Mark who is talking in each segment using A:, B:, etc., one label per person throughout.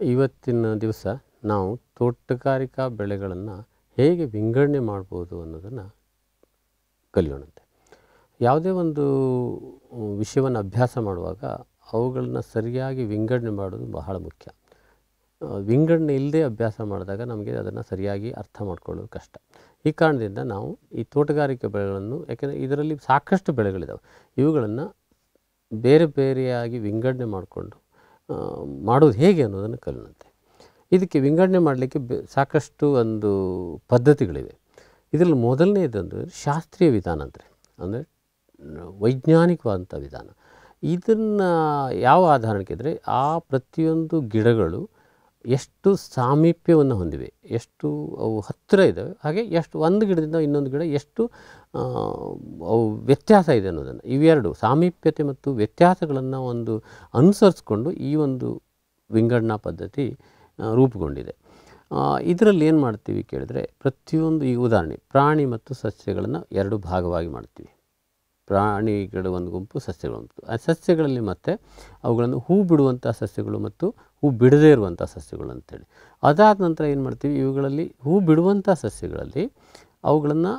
A: ಇವತ್ತಿನ ದಿವಸ ನಾವು ತೋಟಗಾರಿಕಾ ಬೆಳೆಗಳನ್ನು ಹೇಗೆ ವಿಂಗಡಣೆ ಮಾಡ್ಬೋದು ಅನ್ನೋದನ್ನು ಕಲಿಯೋಣಂತೆ. ಯಾವುದೇ ಒಂದು ವಿಷಯವನ್ನು ಅಭ್ಯಾಸ ಮಾಡುವಾಗ ಅವುಗಳನ್ನ ಸರಿಯಾಗಿ ವಿಂಗಡಣೆ ಮಾಡೋದು ಬಹಳ ಮುಖ್ಯ. ವಿಂಗಡಣೆ ಇಲ್ಲದೆ ಅಭ್ಯಾಸ ಮಾಡಿದಾಗ ನಮಗೆ ಅದನ್ನು ಸರಿಯಾಗಿ ಅರ್ಥ ಮಾಡ್ಕೊಳ್ಳೋದು ಕಷ್ಟ. ಈ ಕಾರಣದಿಂದ ನಾವು ಈ ತೋಟಗಾರಿಕೆ ಬೆಳೆಗಳನ್ನು, ಯಾಕೆಂದರೆ ಇದರಲ್ಲಿ ಸಾಕಷ್ಟು ಬೆಳೆಗಳಿದ್ದಾವೆ ಇವುಗಳನ್ನು ಬೇರೆ ಬೇರೆಯಾಗಿ ವಿಂಗಡಣೆ ಮಾಡಿಕೊಂಡು ಮಾಡೋದು ಹೇಗೆ ಅನ್ನೋದನ್ನು ಕಲಿಯೋಣಂತೆ ಇದಕ್ಕೆ ವಿಂಗಡಣೆ ಮಾಡಲಿಕ್ಕೆ ಸಾಕಷ್ಟು ಒಂದು ಪದ್ಧತಿಗಳಿವೆ. ಇದರಲ್ಲಿ ಮೊದಲನೇದಂದರೆ ಶಾಸ್ತ್ರೀಯ ವಿಧಾನ ಅಂದರೆ ಅಂದರೆ ವೈಜ್ಞಾನಿಕವಾದಂಥ ವಿಧಾನ. ಇದನ್ನು ಯಾವ ಆಧಾರಕ್ಕೆ ಇದ್ದರೆ ಆ ಪ್ರತಿಯೊಂದು ಗಿಡಗಳು ಎಷ್ಟು ಸಾಮೀಪ್ಯವನ್ನು ಹೊಂದಿವೆ, ಎಷ್ಟು ಅವು ಹತ್ತಿರ ಇದ್ದಾವೆ, ಹಾಗೆ ಎಷ್ಟು ಒಂದು ಗಿಡದಿಂದ ಇನ್ನೊಂದು ಗಿಡ ಎಷ್ಟು ಅವು ವ್ಯತ್ಯಾಸ ಇದೆ ಅನ್ನೋದನ್ನು, ಇವೆರಡು ಸಾಮೀಪ್ಯತೆ ಮತ್ತು ವ್ಯತ್ಯಾಸಗಳನ್ನು ಒಂದು ಅನುಸರಿಸ್ಕೊಂಡು ಈ ಒಂದು ವಿಂಗಡಣಾ ಪದ್ಧತಿ ರೂಪುಗೊಂಡಿದೆ. ಇದರಲ್ಲಿ ಏನು ಮಾಡ್ತೀವಿ ಕೇಳಿದ್ರೆ ಪ್ರತಿಯೊಂದು ಈ ಉದಾಹರಣೆ, ಪ್ರಾಣಿ ಮತ್ತು ಸಸ್ಯಗಳನ್ನು ಎರಡು ಭಾಗವಾಗಿ ಮಾಡ್ತೀವಿ. ಪ್ರಾಣಿಗಳು ಒಂದು ಗುಂಪು ಸಸ್ಯಗಳು ಗುಂಪು. ಆ ಸಸ್ಯಗಳಲ್ಲಿ ಮತ್ತೆ ಅವುಗಳನ್ನು ಹೂ ಬಿಡುವಂಥ ಸಸ್ಯಗಳು ಮತ್ತು ಹೂ ಬಿಡದೇ ಇರುವಂಥ ಸಸ್ಯಗಳು ಅಂತೇಳಿ. ಅದಾದ ನಂತರ ಏನು ಮಾಡ್ತೀವಿ? ಇವುಗಳಲ್ಲಿ ಹೂ ಬಿಡುವಂಥ ಸಸ್ಯಗಳಲ್ಲಿ ಅವುಗಳನ್ನು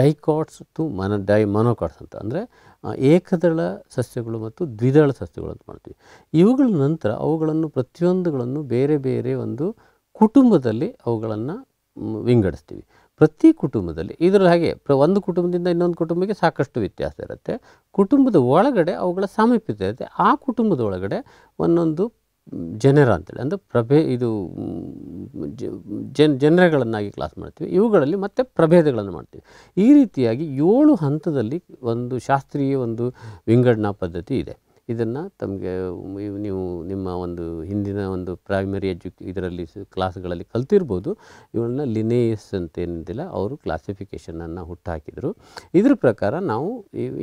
A: ಡೈಕಾಟ್ಸ್ ಟು ಮನ, ಡೈ, ಮೊನೋಕಾಟ್ಸ್ ಅಂತ ಅಂದರೆ ಏಕದಳ ಸಸ್ಯಗಳು ಮತ್ತು ದ್ವಿದಳ ಸಸ್ಯಗಳು ಅಂತ ಮಾಡ್ತೀವಿ. ಇವುಗಳ ನಂತರ ಅವುಗಳನ್ನು ಪ್ರತಿಯೊಂದುಗಳನ್ನು ಬೇರೆ ಬೇರೆ ಒಂದು ಕುಟುಂಬದಲ್ಲಿ ಅವುಗಳನ್ನು ವಿಂಗಡಿಸ್ತೀವಿ. ಪ್ರತಿ ಕುಟುಂಬದಲ್ಲಿ ಇದರ ಹಾಗೆ ಪ್ರ ಒಂದು ಕುಟುಂಬದಿಂದ ಇನ್ನೊಂದು ಕುಟುಂಬಕ್ಕೆ ಸಾಕಷ್ಟು ವ್ಯತ್ಯಾಸ ಇರುತ್ತೆ. ಕುಟುಂಬದ ಒಳಗಡೆ ಅವುಗಳ ಸಾಮೀಪ್ಯತೆ ಇರುತ್ತೆ. ಆ ಕುಟುಂಬದ ಒಳಗಡೆ ಒಂದೊಂದು ಜನರ ಅಂತೇಳಿ, ಅಂದರೆ ಪ್ರಭೇ ಇದು ಜನ್, ಜನರಗಳನ್ನಾಗಿ ಕ್ಲಾಸ್ ಮಾಡ್ತೀವಿ. ಇವುಗಳಲ್ಲಿ ಮತ್ತೆ ಪ್ರಭೇದಗಳನ್ನು ಮಾಡ್ತೀವಿ. ಈ ರೀತಿಯಾಗಿ ಏಳು ಹಂತದಲ್ಲಿ ಒಂದು ಶಾಸ್ತ್ರೀಯ ಒಂದು ವಿಂಗಡಣಾ ಪದ್ಧತಿ ಇದೆ. ಇದನ್ನು ತಮಗೆ ನೀವು ನಿಮ್ಮ ಒಂದು ಹಿಂದಿನ ಒಂದು ಪ್ರೈಮರಿ ಎಜು ಇದರಲ್ಲಿ ಕ್ಲಾಸ್ಗಳಲ್ಲಿ ಕಲ್ತಿರ್ಬೋದು. ಇವನ್ನ ಲಿನೇಯಸ್ ಅಂತ ಏನಿದಿಲ್ಲ ಅವರು ಕ್ಲಾಸಿಫಿಕೇಷನನ್ನು ಹುಟ್ಟಾಕಿದರು. ಇದ್ರ ಪ್ರಕಾರ ನಾವು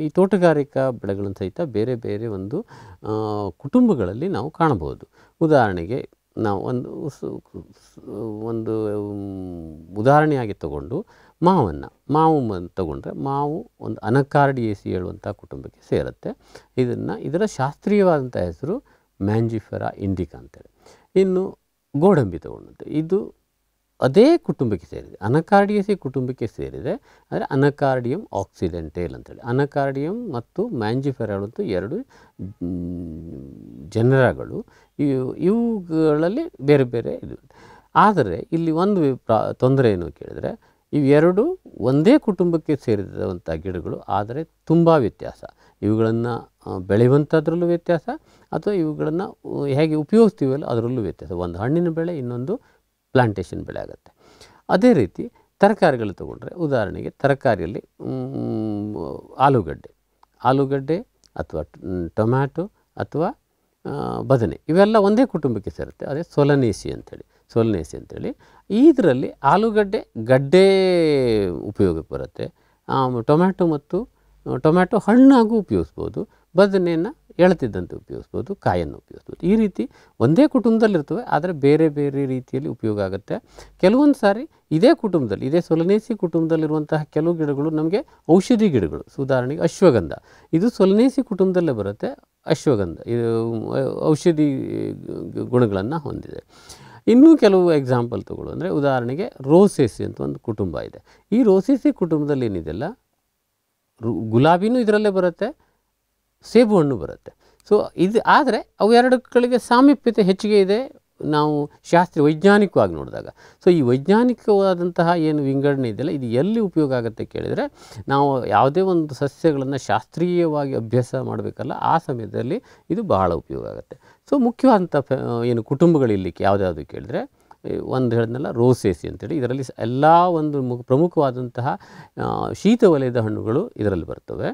A: ಈ ತೋಟಗಾರಿಕಾ ಬೆಳೆಗಳನ್ನು ಸಹಿತ ಬೇರೆ ಬೇರೆ ಒಂದು ಕುಟುಂಬಗಳಲ್ಲಿ ನಾವು ಕಾಣಬಹುದು. ಉದಾಹರಣೆಗೆ ನಾವು ಒಂದು ಒಂದು ಉದಾಹರಣೆಯಾಗಿ ತಗೊಂಡು ಮಾವನ್ನು ಮಾವು ತಗೊಂಡ್ರೆ ಮಾವು ಒಂದು ಅನಕಾರ್ಡಿಯೇಸಿ ಹೇಳುವಂಥ ಕುಟುಂಬಕ್ಕೆ ಸೇರುತ್ತೆ. ಇದನ್ನು ಇದರ ಶಾಸ್ತ್ರೀಯವಾದಂಥ ಹೆಸರು ಮ್ಯಾಂಜಿಫೆರಾ ಇಂಡಿಕಾ ಅಂತೇಳಿ. ಇನ್ನು ಗೋಡಂಬಿ ತಗೊಂಡಂತೆ ಇದು ಅದೇ ಕುಟುಂಬಕ್ಕೆ ಸೇರಿದೆ. ಅನಕಾರ್ಡಿಯಸಿ ಕುಟುಂಬಕ್ಕೆ ಸೇರಿದೆ. ಅಂದರೆ ಅನಕಾರ್ಡಿಯಂ ಆಕ್ಸಿಡೆಂಟೇಲ್ ಅಂತೇಳಿ. ಅನಕಾರ್ಡಿಯಂ ಮತ್ತು ಮ್ಯಾಂಜಿಫೆರಾಳಂತೂ ಎರಡು, ಜನರಗಳು. ಇವು, ಇವುಗಳಲ್ಲಿ ಬೇರೆ ಬೇರೆ ಇದು. ಆದರೆ ಇಲ್ಲಿ ಒಂದು ಪ್ರಾ ತೊಂದರೆ ಏನು ಕೇಳಿದರೆ ಇವೆರಡು ಒಂದೇ ಕುಟುಂಬಕ್ಕೆ ಸೇರಿದಂಥ ಗಿಡಗಳು, ಆದರೆ ತುಂಬ ವ್ಯತ್ಯಾಸ. ಇವುಗಳನ್ನು ಬೆಳೆಯುವಂಥದ್ರಲ್ಲೂ ವ್ಯತ್ಯಾಸ, ಅಥವಾ ಇವುಗಳನ್ನು ಹೇಗೆ ಉಪಯೋಗಿಸ್ತೀವಲ್ಲ ಅದರಲ್ಲೂ ವ್ಯತ್ಯಾಸ. ಒಂದು ಹಣ್ಣಿನ ಬೆಳೆ, ಇನ್ನೊಂದು ಪ್ಲಾಂಟೇಷನ್ ಬೆಳೆ ಆಗುತ್ತೆ. ಅದೇ ರೀತಿ ತರಕಾರಿಗಳು ತಗೊಂಡ್ರೆ, ಉದಾಹರಣೆಗೆ ತರಕಾರಿಯಲ್ಲಿ ಆಲೂಗಡ್ಡೆ. ಆಲೂಗಡ್ಡೆ ಅಥವಾ ಟೊಮ್ಯಾಟೊ ಅಥವಾ ಬದನೆ, ಇವೆಲ್ಲ ಒಂದೇ ಕುಟುಂಬಕ್ಕೆ ಸೇರುತ್ತೆ. ಅದೇ ಸೊಲನೇಸಿ ಅಂತೇಳಿ ಸೊಲನೇಸಿ ಅಂತೇಳಿ. ಇದರಲ್ಲಿ ಆಲೂಗಡ್ಡೆ ಗಡ್ಡೆ ಉಪಯೋಗಕ್ಕೆ ಬರುತ್ತೆ. ಟೊಮ್ಯಾಟೊ ಮತ್ತು, ಟೊಮ್ಯಾಟೊ ಹಣ್ಣಾಗೂ ಉಪಯೋಗಿಸ್ಬೋದು. ಬದನೆಯನ್ನು ಎಳ್ತಿದ್ದಂತೆ ಉಪಯೋಗಿಸ್ಬೋದು. ಕಾಯನ್ನು ಉಪಯೋಗಿಸ್ಬೋದು. ಈ ರೀತಿ ಒಂದೇ ಕುಟುಂಬದಲ್ಲಿರ್ತವೆ, ಆದರೆ ಬೇರೆ ಬೇರೆ ರೀತಿಯಲ್ಲಿ ಉಪಯೋಗ ಆಗುತ್ತೆ. ಕೆಲವೊಂದು ಸಾರಿ ಇದೇ ಕುಟುಂಬದಲ್ಲಿ, ಇದೇ ಸೊಲನೇಸಿ ಕುಟುಂಬದಲ್ಲಿರುವಂತಹ ಕೆಲವು ಗಿಡಗಳು ನಮಗೆ ಔಷಧಿ ಗಿಡಗಳು, ಉದಾಹರಣೆಗೆ ಅಶ್ವಗಂಧ. ಇದು ಸೊಲನೇಸಿ ಕುಟುಂಬದಲ್ಲೇ ಬರುತ್ತೆ, ಅಶ್ವಗಂಧ. ಇದು, ಔಷಧಿ ಗುಣಗಳನ್ನು ಹೊಂದಿದೆ. ಇನ್ನೂ ಕೆಲವು ಎಕ್ಸಾಂಪಲ್ ತಗೊಳ್ಳು. ಅಂದರೆ ಉದಾಹರಣೆಗೆ ರೋಸೇಸಿ ಅಂತ ಒಂದು ಕುಟುಂಬ ಇದೆ. ಈ ರೋಸೇಸಿ ಕುಟುಂಬದಲ್ಲಿ ಏನಿದೆಯಲ್ಲ, ರು- ಗುಲಾಬಿನೂ ಇದರಲ್ಲೇ ಬರುತ್ತೆ, ಸೇಬು ಹಣ್ಣು ಬರುತ್ತೆ. ಸೊ ಇದು ಆದರೆ ಅವು ಎರಡುಗಳಿಗೆ ಸಾಮೀಪ್ಯತೆ ಹೆಚ್ಚಿಗೆ ಇದೆ. ನಾವು ಶಾಸ್ತ್ರೀಯ ವೈಜ್ಞಾನಿಕವಾಗಿ ನೋಡಿದಾಗ. ಸೊ ಈ ವೈಜ್ಞಾನಿಕವಾದಂತಹ ಏನು ವಿಂಗಡಣೆ ಇದೆಯಲ್ಲ, ಇದು ಎಲ್ಲಿ ಉಪಯೋಗ ಆಗುತ್ತೆ ಕೇಳಿದರೆ, ನಾವು ಯಾವುದೇ ಒಂದು ಸಸ್ಯಗಳನ್ನು ಶಾಸ್ತ್ರೀಯವಾಗಿ ಅಭ್ಯಾಸ ಮಾಡಬೇಕಲ್ಲ, ಆ ಸಮಯದಲ್ಲಿ ಇದು ಬಹಳ ಉಪಯೋಗ ಆಗುತ್ತೆ. ಸೊ ಮುಖ್ಯವಾದಂಥ ಏನು ಕುಟುಂಬಗಳು ಇಲ್ಲಿ ಯಾವುದ್ಯಾವುದು ಕೇಳಿದ್ರೆ ಒಂದು ಹೇಳಿದ್ನಲ್ಲ ರೋಸೇಸಿ ಅಂತೇಳಿ. ಇದರಲ್ಲಿ ಎಲ್ಲ ಒಂದು ಪ್ರಮುಖವಾದಂತಹ ಆ, ಶೀತ ವಲಯದ ಹಣ್ಣುಗಳು ಇದರಲ್ಲಿ ಬರ್ತವೆ.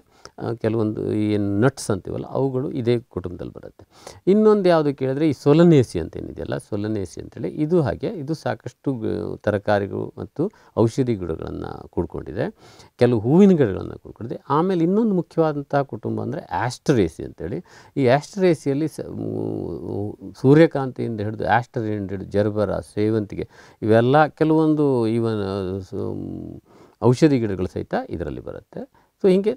A: ಕೆಲವೊಂದು ಏನು ನಟ್ಸ್ ಅಂತೀವಲ್ಲ, ಅವುಗಳು ಇದೇ ಕುಟುಂಬದಲ್ಲಿ ಬರುತ್ತೆ. ಇನ್ನೊಂದು ಯಾವುದು ಕೇಳಿದ್ರೆ ಈ ಸೊಲನೇಸಿ ಅಂತ ಏನಿದೆಯಲ್ಲ, ಸೊಲನೇಸಿ ಅಂತೇಳಿ ಇದು ಹಾಗೆ, ಇದು ಸಾಕಷ್ಟು ತರಕಾರಿಗಳು ಮತ್ತು ಔಷಧಿ ಗಿಡಗಳನ್ನು ಕೂಡ್ಕೊಂಡಿದೆ. ಕೆಲವು ಹೂವಿನ ಗಿಡಗಳನ್ನು ಕೂಡ್ಕೊಂಡಿದೆ. ಆಮೇಲೆ ಇನ್ನೊಂದು ಮುಖ್ಯವಾದಂಥ ಕುಟುಂಬ ಅಂದರೆ ಆಸ್ಟ್ರೇಸಿ ಅಂತೇಳಿ. ಈ ಆಸ್ಟ್ರೇಸಿಯಲ್ಲಿ ಸ ಸೂರ್ಯಕಾಂತಿಯಿಂದ ಹಿಡಿದು ಆಸ್ಟರಿಂದ ಹಿಡಿದು ಜರ್ಬರ, ಸೇವಂತಿಗೆ ಇವೆಲ್ಲ ಕೆಲವೊಂದು ಈವನ್ ಔಷಧಿ ಗಿಡಗಳು ಸಹಿತ ಇದರಲ್ಲಿ ಬರುತ್ತೆ. ಸೊ ಹೀಗೆ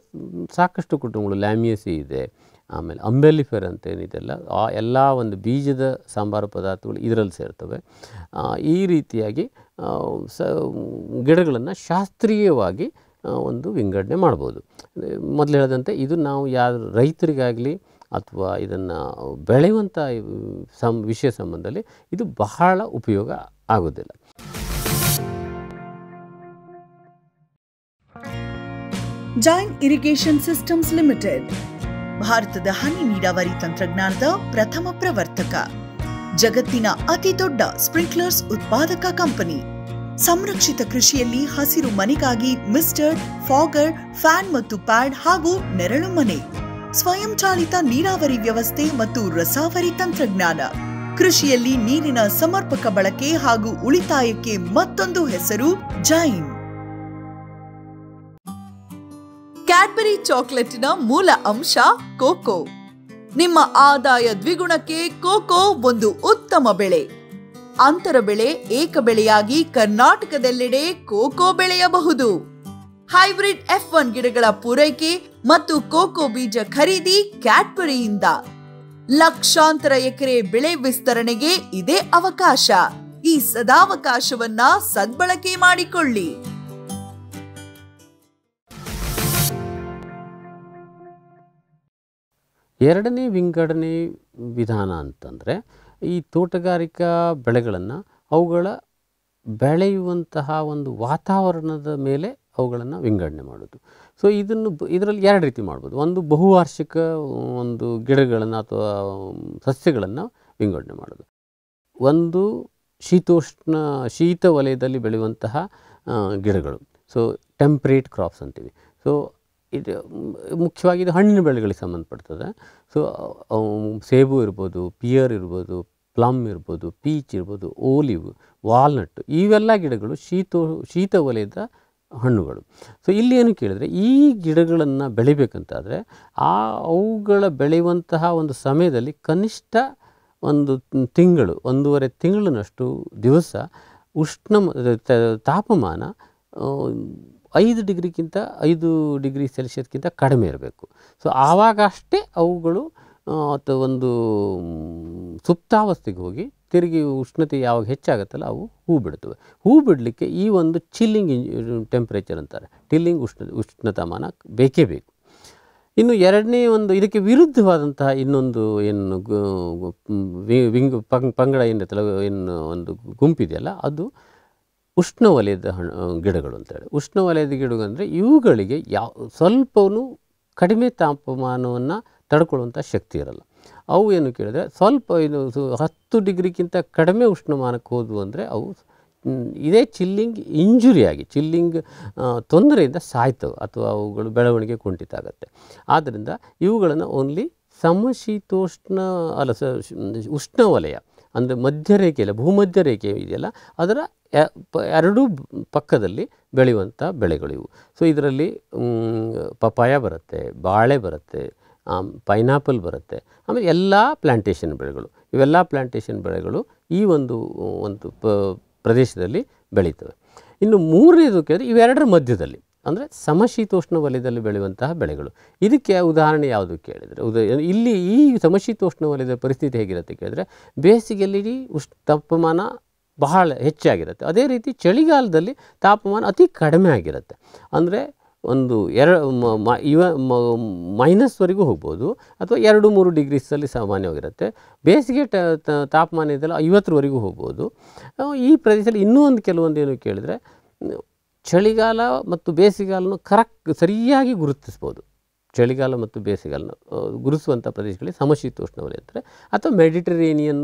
A: ಸಾಕಷ್ಟು ಕುಟುಂಬಗಳು, ಲ್ಯಾಮಿಯಸಿ ಇದೆ, ಆಮೇಲೆ ಅಂಬೆಲಿಫೆರ್ ಅಂತ ಏನಿದೆಯಲ್ಲ ಆ ಎಲ್ಲ ಒಂದು ಬೀಜದ ಸಾಂಬಾರು ಪದಾರ್ಥಗಳು ಇದರಲ್ಲಿ ಸೇರ್ತವೆ. ಈ ರೀತಿಯಾಗಿ ಸ, ಗಿಡಗಳನ್ನು ಶಾಸ್ತ್ರೀಯವಾಗಿ ಒಂದು ವಿಂಗಡಣೆ ಮಾಡ್ಬೋದು. ಮೊದಲು ಹೇಳಿದಂತೆ ಇದು ನಾವು ಯಾರು ರೈತರಿಗಾಗಲಿ ಅಥವಾ ಇದನ್ನು ಬೆಳೆಯುವಂಥ ಸಂ, ವಿಷಯ ಸಂಬಂಧದಲ್ಲಿ ಇದು ಬಹಳ ಉಪಯೋಗ ಆಗೋದಿಲ್ಲ.
B: ಜೈನ್ ಇರಿಗೇಷನ್ ಸಿಸ್ಟಮ್ಸ್ ಲಿಮಿಟೆಡ್ ಭಾರತದ ಹನಿ ನೀರಾವರಿ ತಂತ್ರಜ್ಞಾನದ ಪ್ರಥಮ ಪ್ರವರ್ತಕ. ಜಗತ್ತಿನ ಅತಿ ದೊಡ್ಡ ಸ್ಪ್ರಿಂಕ್ಲರ್ಸ್ ಉತ್ಪಾದಕ ಕಂಪನಿ. ಸಂರಕ್ಷಿತ ಕೃಷಿಯಲ್ಲಿ ಹಸಿರು ಮನೆಗಾಗಿ ಮಿಸ್ಟರ್ ಫಾಗರ್, ಫ್ಯಾನ್ ಮತ್ತು ಪ್ಯಾಡ್ ಹಾಗೂ ನೆರಳು ಮನೆ. ಸ್ವಯಂಚಾಲಿತ ನೀರಾವರಿ ವ್ಯವಸ್ಥೆ ಮತ್ತು ರಸಾವರಿ ತಂತ್ರಜ್ಞಾನ. ಕೃಷಿಯಲ್ಲಿ ನೀರಿನ ಸಮರ್ಪಕ ಬಳಕೆ ಹಾಗೂ ಉಳಿತಾಯಕ್ಕೆ ಮತ್ತೊಂದು ಹೆಸರು ಜೈನ್ ಕ್ಯಾಡ್ಬರಿ ಚಾಕ್ಲೇಟಿನ ಮೂಲ ಅಂಶ ಕೋಕೋ. ನಿಮ್ಮ ಆದಾಯ ದ್ವಿಗುಣಕ್ಕೆ ಕೋಕೋ ಒಂದು ಉತ್ತಮ ಬೆಳೆ. ಅಂತರ ಬೆಳೆ ಏಕ ಬೆಳೆಯಾಗಿ ಕರ್ನಾಟಕದೆಲ್ಲೆಡೆ ಕೋಕೋ ಬೆಳೆಯಬಹುದು. ಹೈಬ್ರಿಡ್ ಎಫ್ ಒನ್ ಗಿಡಗಳ ಪೂರೈಕೆ ಮತ್ತು ಕೋಕೋ ಬೀಜ ಖರೀದಿ ಕ್ಯಾಡ್ಬರಿಯಿಂದ ಲಕ್ಷಾಂತರ ಎಕರೆ ಬೆಳೆ ವಿಸ್ತರಣೆಗೆ ಇದೇ ಅವಕಾಶ. ಈ ಸದಾವಕಾಶವನ್ನ ಸದ್ಬಳಕೆ ಮಾಡಿಕೊಳ್ಳಿ.
A: ಎರಡನೇ ವಿಂಗಡಣೆ ವಿಧಾನ ಅಂತಂದರೆ ಈ ತೋಟಗಾರಿಕಾ ಬೆಳೆಗಳನ್ನು ಅವುಗಳ ಬೆಳೆಯುವಂತಹ ಒಂದು ವಾತಾವರಣದ ಮೇಲೆ ಅವುಗಳನ್ನು ವಿಂಗಡಣೆ ಮಾಡೋದು. ಸೊ ಇದನ್ನು ಇದರಲ್ಲಿ ಎರಡು ರೀತಿ ಮಾಡ್ಬೋದು. ಒಂದು ಬಹುವಾರ್ಷಿಕ, ಒಂದು ಗಿಡಗಳನ್ನು ಅಥವಾ ಸಸ್ಯಗಳನ್ನು ವಿಂಗಡಣೆ ಮಾಡೋದು. ಒಂದು ಶೀತೋಷ್ಣ, ಶೀತ ವಲಯದಲ್ಲಿ ಬೆಳೆಯುವಂತಹ ಗಿಡಗಳು. ಸೊ ಟೆಂಪ್ರೇಟ್ ಕ್ರಾಪ್ಸ್ ಅಂತೀವಿ. ಸೊ ಇದು ಮುಖ್ಯವಾಗಿ ಇದು ಹಣ್ಣಿನ ಬೆಳೆಗಳಿಗೆ ಸಂಬಂಧಪಡ್ತದೆ. ಸೊ ಸೇಬು ಇರ್ಬೋದು ಪಿಯರ್ ಇರ್ಬೋದು ಪ್ಲಮ್ ಇರ್ಬೋದು ಪೀಚ್ ಇರ್ಬೋದು ಓಲಿವ್ ವಾಲ್ನಟ್ ಇವೆಲ್ಲ ಗಿಡಗಳು ಶೀತ ಶೀತ ವಲಯದ ಹಣ್ಣುಗಳು. ಸೊ ಇಲ್ಲಿ ಏನು ಕೇಳಿದರೆ ಈ ಗಿಡಗಳನ್ನು ಬೆಳಿಬೇಕಂತಾದರೆ ಆ ಅವುಗಳ ಬೆಳೆಯುವಂತಹ ಒಂದು ಸಮಯದಲ್ಲಿ ಕನಿಷ್ಠ ಒಂದು ತಿಂಗಳು, ಒಂದೂವರೆ ತಿಂಗಳಿನಷ್ಟು ದಿವಸ ಉಷ್ಣ ತಾಪಮಾನ ಐದು ಡಿಗ್ರಿಗಿಂತ ಐದು ಡಿಗ್ರಿ ಸೆಲ್ಸಿಯಸ್ಗಿಂತ ಕಡಿಮೆ ಇರಬೇಕು. ಸೊ ಆವಾಗ ಅಷ್ಟೇ ಅವುಗಳು ಅಥವಾ ಒಂದು ಸುಪ್ತಾವಸ್ಥೆಗೆ ಹೋಗಿ ತಿರುಗಿ ಉಷ್ಣತೆ ಯಾವಾಗ ಹೆಚ್ಚಾಗುತ್ತಲ್ಲ ಅವು ಹೂ ಬಿಡ್ತವೆ. ಹೂ ಬಿಡಲಿಕ್ಕೆ ಈ ಒಂದು ಚಿಲ್ಲಿಂಗ್ ಟೆಂಪ್ರೇಚರ್ ಅಂತಾರೆ. ಟಿಲ್ಲಿಂಗ್ ಉಷ್ಣ, ಉಷ್ಣತಾಮಾನ ಬೇಕೇ ಬೇಕು. ಇನ್ನು ಎರಡನೇ ಒಂದು ಇದಕ್ಕೆ ವಿರುದ್ಧವಾದಂತಹ ಇನ್ನೊಂದು ಏನು ವಿಂಗ್, ಪಂಗ್, ಪಂಗಡ ಏನಿರುತ್ತಲ್ಲ, ಏನು ಒಂದು ಗುಂಪಿದೆಯಲ್ಲ, ಅದು ಉಷ್ಣವಲಯದ ಹಣ್ಣು ಗಿಡಗಳು ಅಂತೇಳಿ. ಉಷ್ಣವಲಯದ ಗಿಡಗಳು ಅಂದರೆ ಇವುಗಳಿಗೆ ಯಾವ ಸ್ವಲ್ಪವೂ ಕಡಿಮೆ ತಾಪಮಾನವನ್ನು ತಡ್ಕೊಳ್ಳುವಂಥ ಶಕ್ತಿ ಇರಲ್ಲ. ಅವು ಏನು ಕೇಳಿದರೆ ಸ್ವಲ್ಪ ಸು- ಹತ್ತು ಡಿಗ್ರಿಗಿಂತ ಕಡಿಮೆ ಉಷ್ಣಮಾನಕ್ಕೆ ಹೋದವು ಅಂದರೆ ಅವು ಇದೇ ಚಿಲ್ಲಿಂಗ್ ಇಂಜುರಿಯಾಗಿ ಚಿಲ್ಲಿಂಗ್ ತೊಂದರೆಯಿಂದ ಸಾಯ್ತವೆ ಅಥವಾ ಅವುಗಳು ಬೆಳವಣಿಗೆ ಕುಂಠಿತ ಆಗುತ್ತೆ ಆದ್ದರಿಂದ ಇವುಗಳನ್ನು ಓನ್ಲಿ ಸಮಶೀತೋಷ್ಣ, ಅಲ್ಲ ಉಷ್ಣವಲಯ ಅಂದರೆ ಮಧ್ಯರೇಖೆಯಲ್ಲ ಭೂಮಧ್ಯ ರೇಖೆ ಇದೆಯಲ್ಲ, ಅದರ ಎರಡೂ ಪಕ್ಕದಲ್ಲಿ ಬೆಳೆಯುವಂಥ ಬೆಳೆಗಳು ಸೊ ಇದರಲ್ಲಿ ಪಪಾಯ ಬರುತ್ತೆ, ಬಾಳೆ ಬರುತ್ತೆ ಪೈನಾಪಲ್ ಬರುತ್ತೆ, ಆಮೇಲೆ ಎಲ್ಲ ಪ್ಲ್ಯಾಂಟೇಷನ್ ಬೆಳೆಗಳು, ಇವೆಲ್ಲ ಪ್ಲ್ಯಾಂಟೇಷನ್ ಬೆಳೆಗಳು ಈ ಒಂದು ಒಂದು ಪ್ರದೇಶದಲ್ಲಿ ಬೆಳೀತವೆ. ಇನ್ನು ಮೂರನೇದು ಕೇಳಿದ್ರೆ ಇವೆರಡರ ಮಧ್ಯದಲ್ಲಿ. ಅಂದರೆ ಸಮಶೀತೋಷ್ಣ ವಲಯದಲ್ಲಿ ಬೆಳೆಯುವಂತಹ ಬೆಳೆಗಳು. ಇದಕ್ಕೆ ಉದಾಹರಣೆ ಯಾವುದು ಕೇಳಿದರೆ, ಉದ, ಇಲ್ಲಿ ಈ ಸಮಶೀತೋಷ್ಣ ವಲಯದ ಪರಿಸ್ಥಿತಿ ಹೇಗಿರುತ್ತೆ ಕೇಳಿದರೆ, ಬೇಸಿಗೆಯಲ್ಲಿ ಉಷ್, ತಾಪಮಾನ ಬಹಳ ಹೆಚ್ಚಾಗಿರುತ್ತೆ. ಅದೇ ರೀತಿ ಚಳಿಗಾಲದಲ್ಲಿ ತಾಪಮಾನ ಅತಿ ಕಡಿಮೆ ಆಗಿರುತ್ತೆ. ಅಂದರೆ ಒಂದು ಎರ ಇವ ಮೈನಸ್ವರೆಗೂ ಹೋಗ್ಬೋದು, ಅಥವಾ ಎರಡು ಮೂರು ಡಿಗ್ರೀಸಲ್ಲಿ ಸಾಮಾನ್ಯವಾಗಿರುತ್ತೆ. ಬೇಸಿಗೆ ಟ ತಾಪಮಾನ ಇದೆಲ್ಲ ಐವತ್ತರವರೆಗೂ ಹೋಗ್ಬೋದು. ಈ ಪ್ರದೇಶದಲ್ಲಿ ಇನ್ನೂ ಒಂದು ಕೆಲವೊಂದು ಏನು ಕೇಳಿದರೆ ಚಳಿಗಾಲ ಮತ್ತು ಬೇಸಿಗೆಗಾಲನ್ನು ಕರೆಕ್ಟ್ ಸರಿಯಾಗಿ ಗುರುತಿಸ್ಬೋದು. ಚಳಿಗಾಲ ಮತ್ತು ಬೇಸಿಗೆಗಾಲನ ಗುರುಸುವಂಥ ಪ್ರದೇಶಗಳಲ್ಲಿ ಸಮಶೀತೋಷ್ಣ ವಲಯ ಅಂತಾರೆ ಅಥವಾ ಮೆಡಿಟರೇನಿಯನ್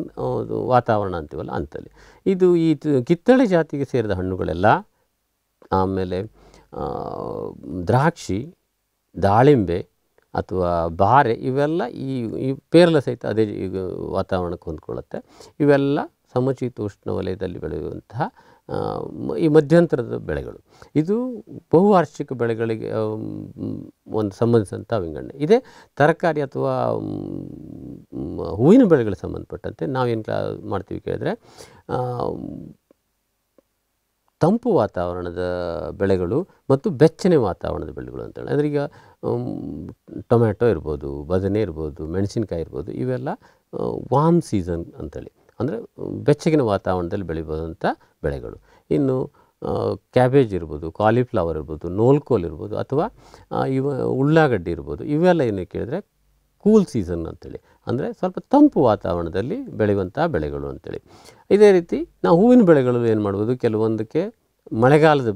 A: ವಾತಾವರಣ ಅಂತೀವಲ್ಲ ಅಂತಲ್ಲಿ ಇದು ಈ ಕಿತ್ತಳೆ ಜಾತಿಗೆ ಸೇರಿದ ಹಣ್ಣುಗಳೆಲ್ಲ, ಆಮೇಲೆ ದ್ರಾಕ್ಷಿ, ದಾಳಿಂಬೆ ಅಥವಾ ಬಾರೆ ಇವೆಲ್ಲ ಈ ಈ ಪೇರಲ ಸಹಿತ ಅದೇ ವಾತಾವರಣಕ್ಕೆ ಹೊಂದ್ಕೊಳ್ಳುತ್ತೆ. ಇವೆಲ್ಲ ಸಮಶೀತೋಷ್ಣ ವಲಯದಲ್ಲಿ ಬೆಳೆಯುವಂತಹ ಈ ಮಧ್ಯಂತರದ ಬೆಳೆಗಳು. ಇದು ಬಹುವಾರ್ಷಿಕ ಬೆಳೆಗಳಿಗೆ ಒಂದು ಸಂಬಂಧಿಸಿದಂಥ ವಿಂಗಡಣೆ. ಇದೇ ತರಕಾರಿ ಅಥವಾ ಹೂವಿನ ಬೆಳೆಗಳಿಗೆ ಸಂಬಂಧಪಟ್ಟಂತೆ ನಾವೇನು ಮಾಡ್ತೀವಿ ಕೇಳಿದ್ರೆ ತಂಪು ವಾತಾವರಣದ ಬೆಳೆಗಳು ಮತ್ತು ಬೆಚ್ಚನೆ ವಾತಾವರಣದ ಬೆಳೆಗಳು ಅಂತೇಳಿ ಅಂದರೆ ಈಗ ಟೊಮ್ಯಾಟೊ ಇರ್ಬೋದು, ಬದನೆ ಇರ್ಬೋದು, ಮೆಣಸಿನ್ಕಾಯಿ ಇರ್ಬೋದು, ಇವೆಲ್ಲ ವಾಮ್ ಸೀಸನ್ ಅಂತೇಳಿ ಅಂದರೆ ಬೆಚ್ಚಗಿನ ವಾತಾವರಣದಲ್ಲಿ ಬೆಳಿಬೋದಂಥ ಬೆಳೆಗಳು. ಇನ್ನು ಕ್ಯಾಬೇಜ್ ಇರ್ಬೋದು, ಕಾಲಿಫ್ಲವರ್ ಇರ್ಬೋದು, ನೋಲ್ಕೋಲ್ ಇರ್ಬೋದು ಅಥವಾ ಇವ, ಉಳ್ಳಾಗಡ್ಡಿ ಇರ್ಬೋದು, ಇವೆಲ್ಲ ಏನು ಕೇಳಿದರೆ ಕೂಲ್ ಸೀಸನ್ ಅಂತೇಳಿ. ಅಂದರೆ ಸ್ವಲ್ಪ ತಂಪು ವಾತಾವರಣದಲ್ಲಿ ಬೆಳೆಯುವಂಥ ಬೆಳೆಗಳು ಅಂತೇಳಿ. ಇದೇ ರೀತಿ ನಾವು ಹೂವಿನ ಬೆಳೆಗಳು ಏನು ಮಾಡ್ಬೋದು, ಕೆಲವೊಂದಕ್ಕೆ ಮಳೆಗಾಲದ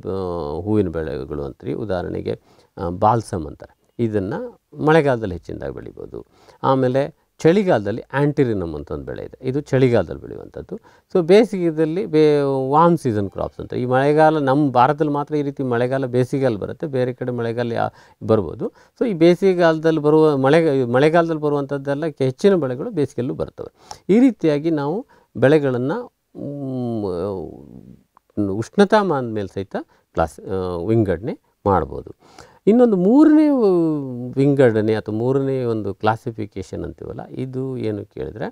A: ಹೂವಿನ ಬೆಳೆಗಳು ಅಂತೀವಿ ಉದಾಹರಣೆಗೆ ಬಾಲ್ಸಮ್ ಅಂತಾರೆ. ಇದನ್ನು ಮಳೆಗಾಲದಲ್ಲಿ ಹೆಚ್ಚಿನದಾಗಿ ಬೆಳಿಬೋದು. ಆಮೇಲೆ ಚಳಿಗಾಲದಲ್ಲಿ ಆ್ಯಂಟಿರಿನಮ್ ಅಂತ ಒಂದು ಬೆಳೆ ಇದೆ. ಇದು ಚಳಿಗಾಲದಲ್ಲಿ ಬೆಳೆಯುವಂಥದ್ದು. ಸೊ ಬೇಸಿಗೆದಲ್ಲಿ ಬೇ ವಾಮ್ ಸೀಸನ್ ಕ್ರಾಪ್ಸ್ ಅಂತ. ಈ ಮಳೆಗಾಲ ನಮ್ಮ ಭಾರತದಲ್ಲಿ ಮಾತ್ರ ಈ ರೀತಿ ಮಳೆಗಾಲ ಬೇಸಿಗೆಗಾಲ ಬರುತ್ತೆ. ಬೇರೆ ಕಡೆ ಮಳೆಗಾಲ ಯಾ, ಬರ್ಬೋದು. ಸೊ ಈ ಬೇಸಿಗೆಗಾಲದಲ್ಲಿ ಬರುವ, ಮಳೆ, ಮಳೆಗಾಲದಲ್ಲಿ ಬರುವಂಥದ್ದೆಲ್ಲ ಹೆಚ್ಚಿನ ಬೆಳೆಗಳು ಬೇಸಿಗೆಯಲ್ಲೂ ಬರ್ತವೆ. ಈ ರೀತಿಯಾಗಿ ನಾವು ಬೆಳೆಗಳನ್ನು ಉಷ್ಣತಾಮಾನ ಮೇಲೆ ಸಹಿತ ಕ್ಲಾಸ್ ವಿಂಗಡಣೆ ಮಾಡ್ಬೋದು. ಇನ್ನೊಂದು ಮೂರನೇ ವಿಂಗಡಣೆ ಅಥವಾ ಮೂರನೇ ಒಂದು ಕ್ಲಾಸಿಫಿಕೇಷನ್ ಅಂತೀವಲ್ಲ, ಇದು ಏನು ಕೇಳಿದರೆ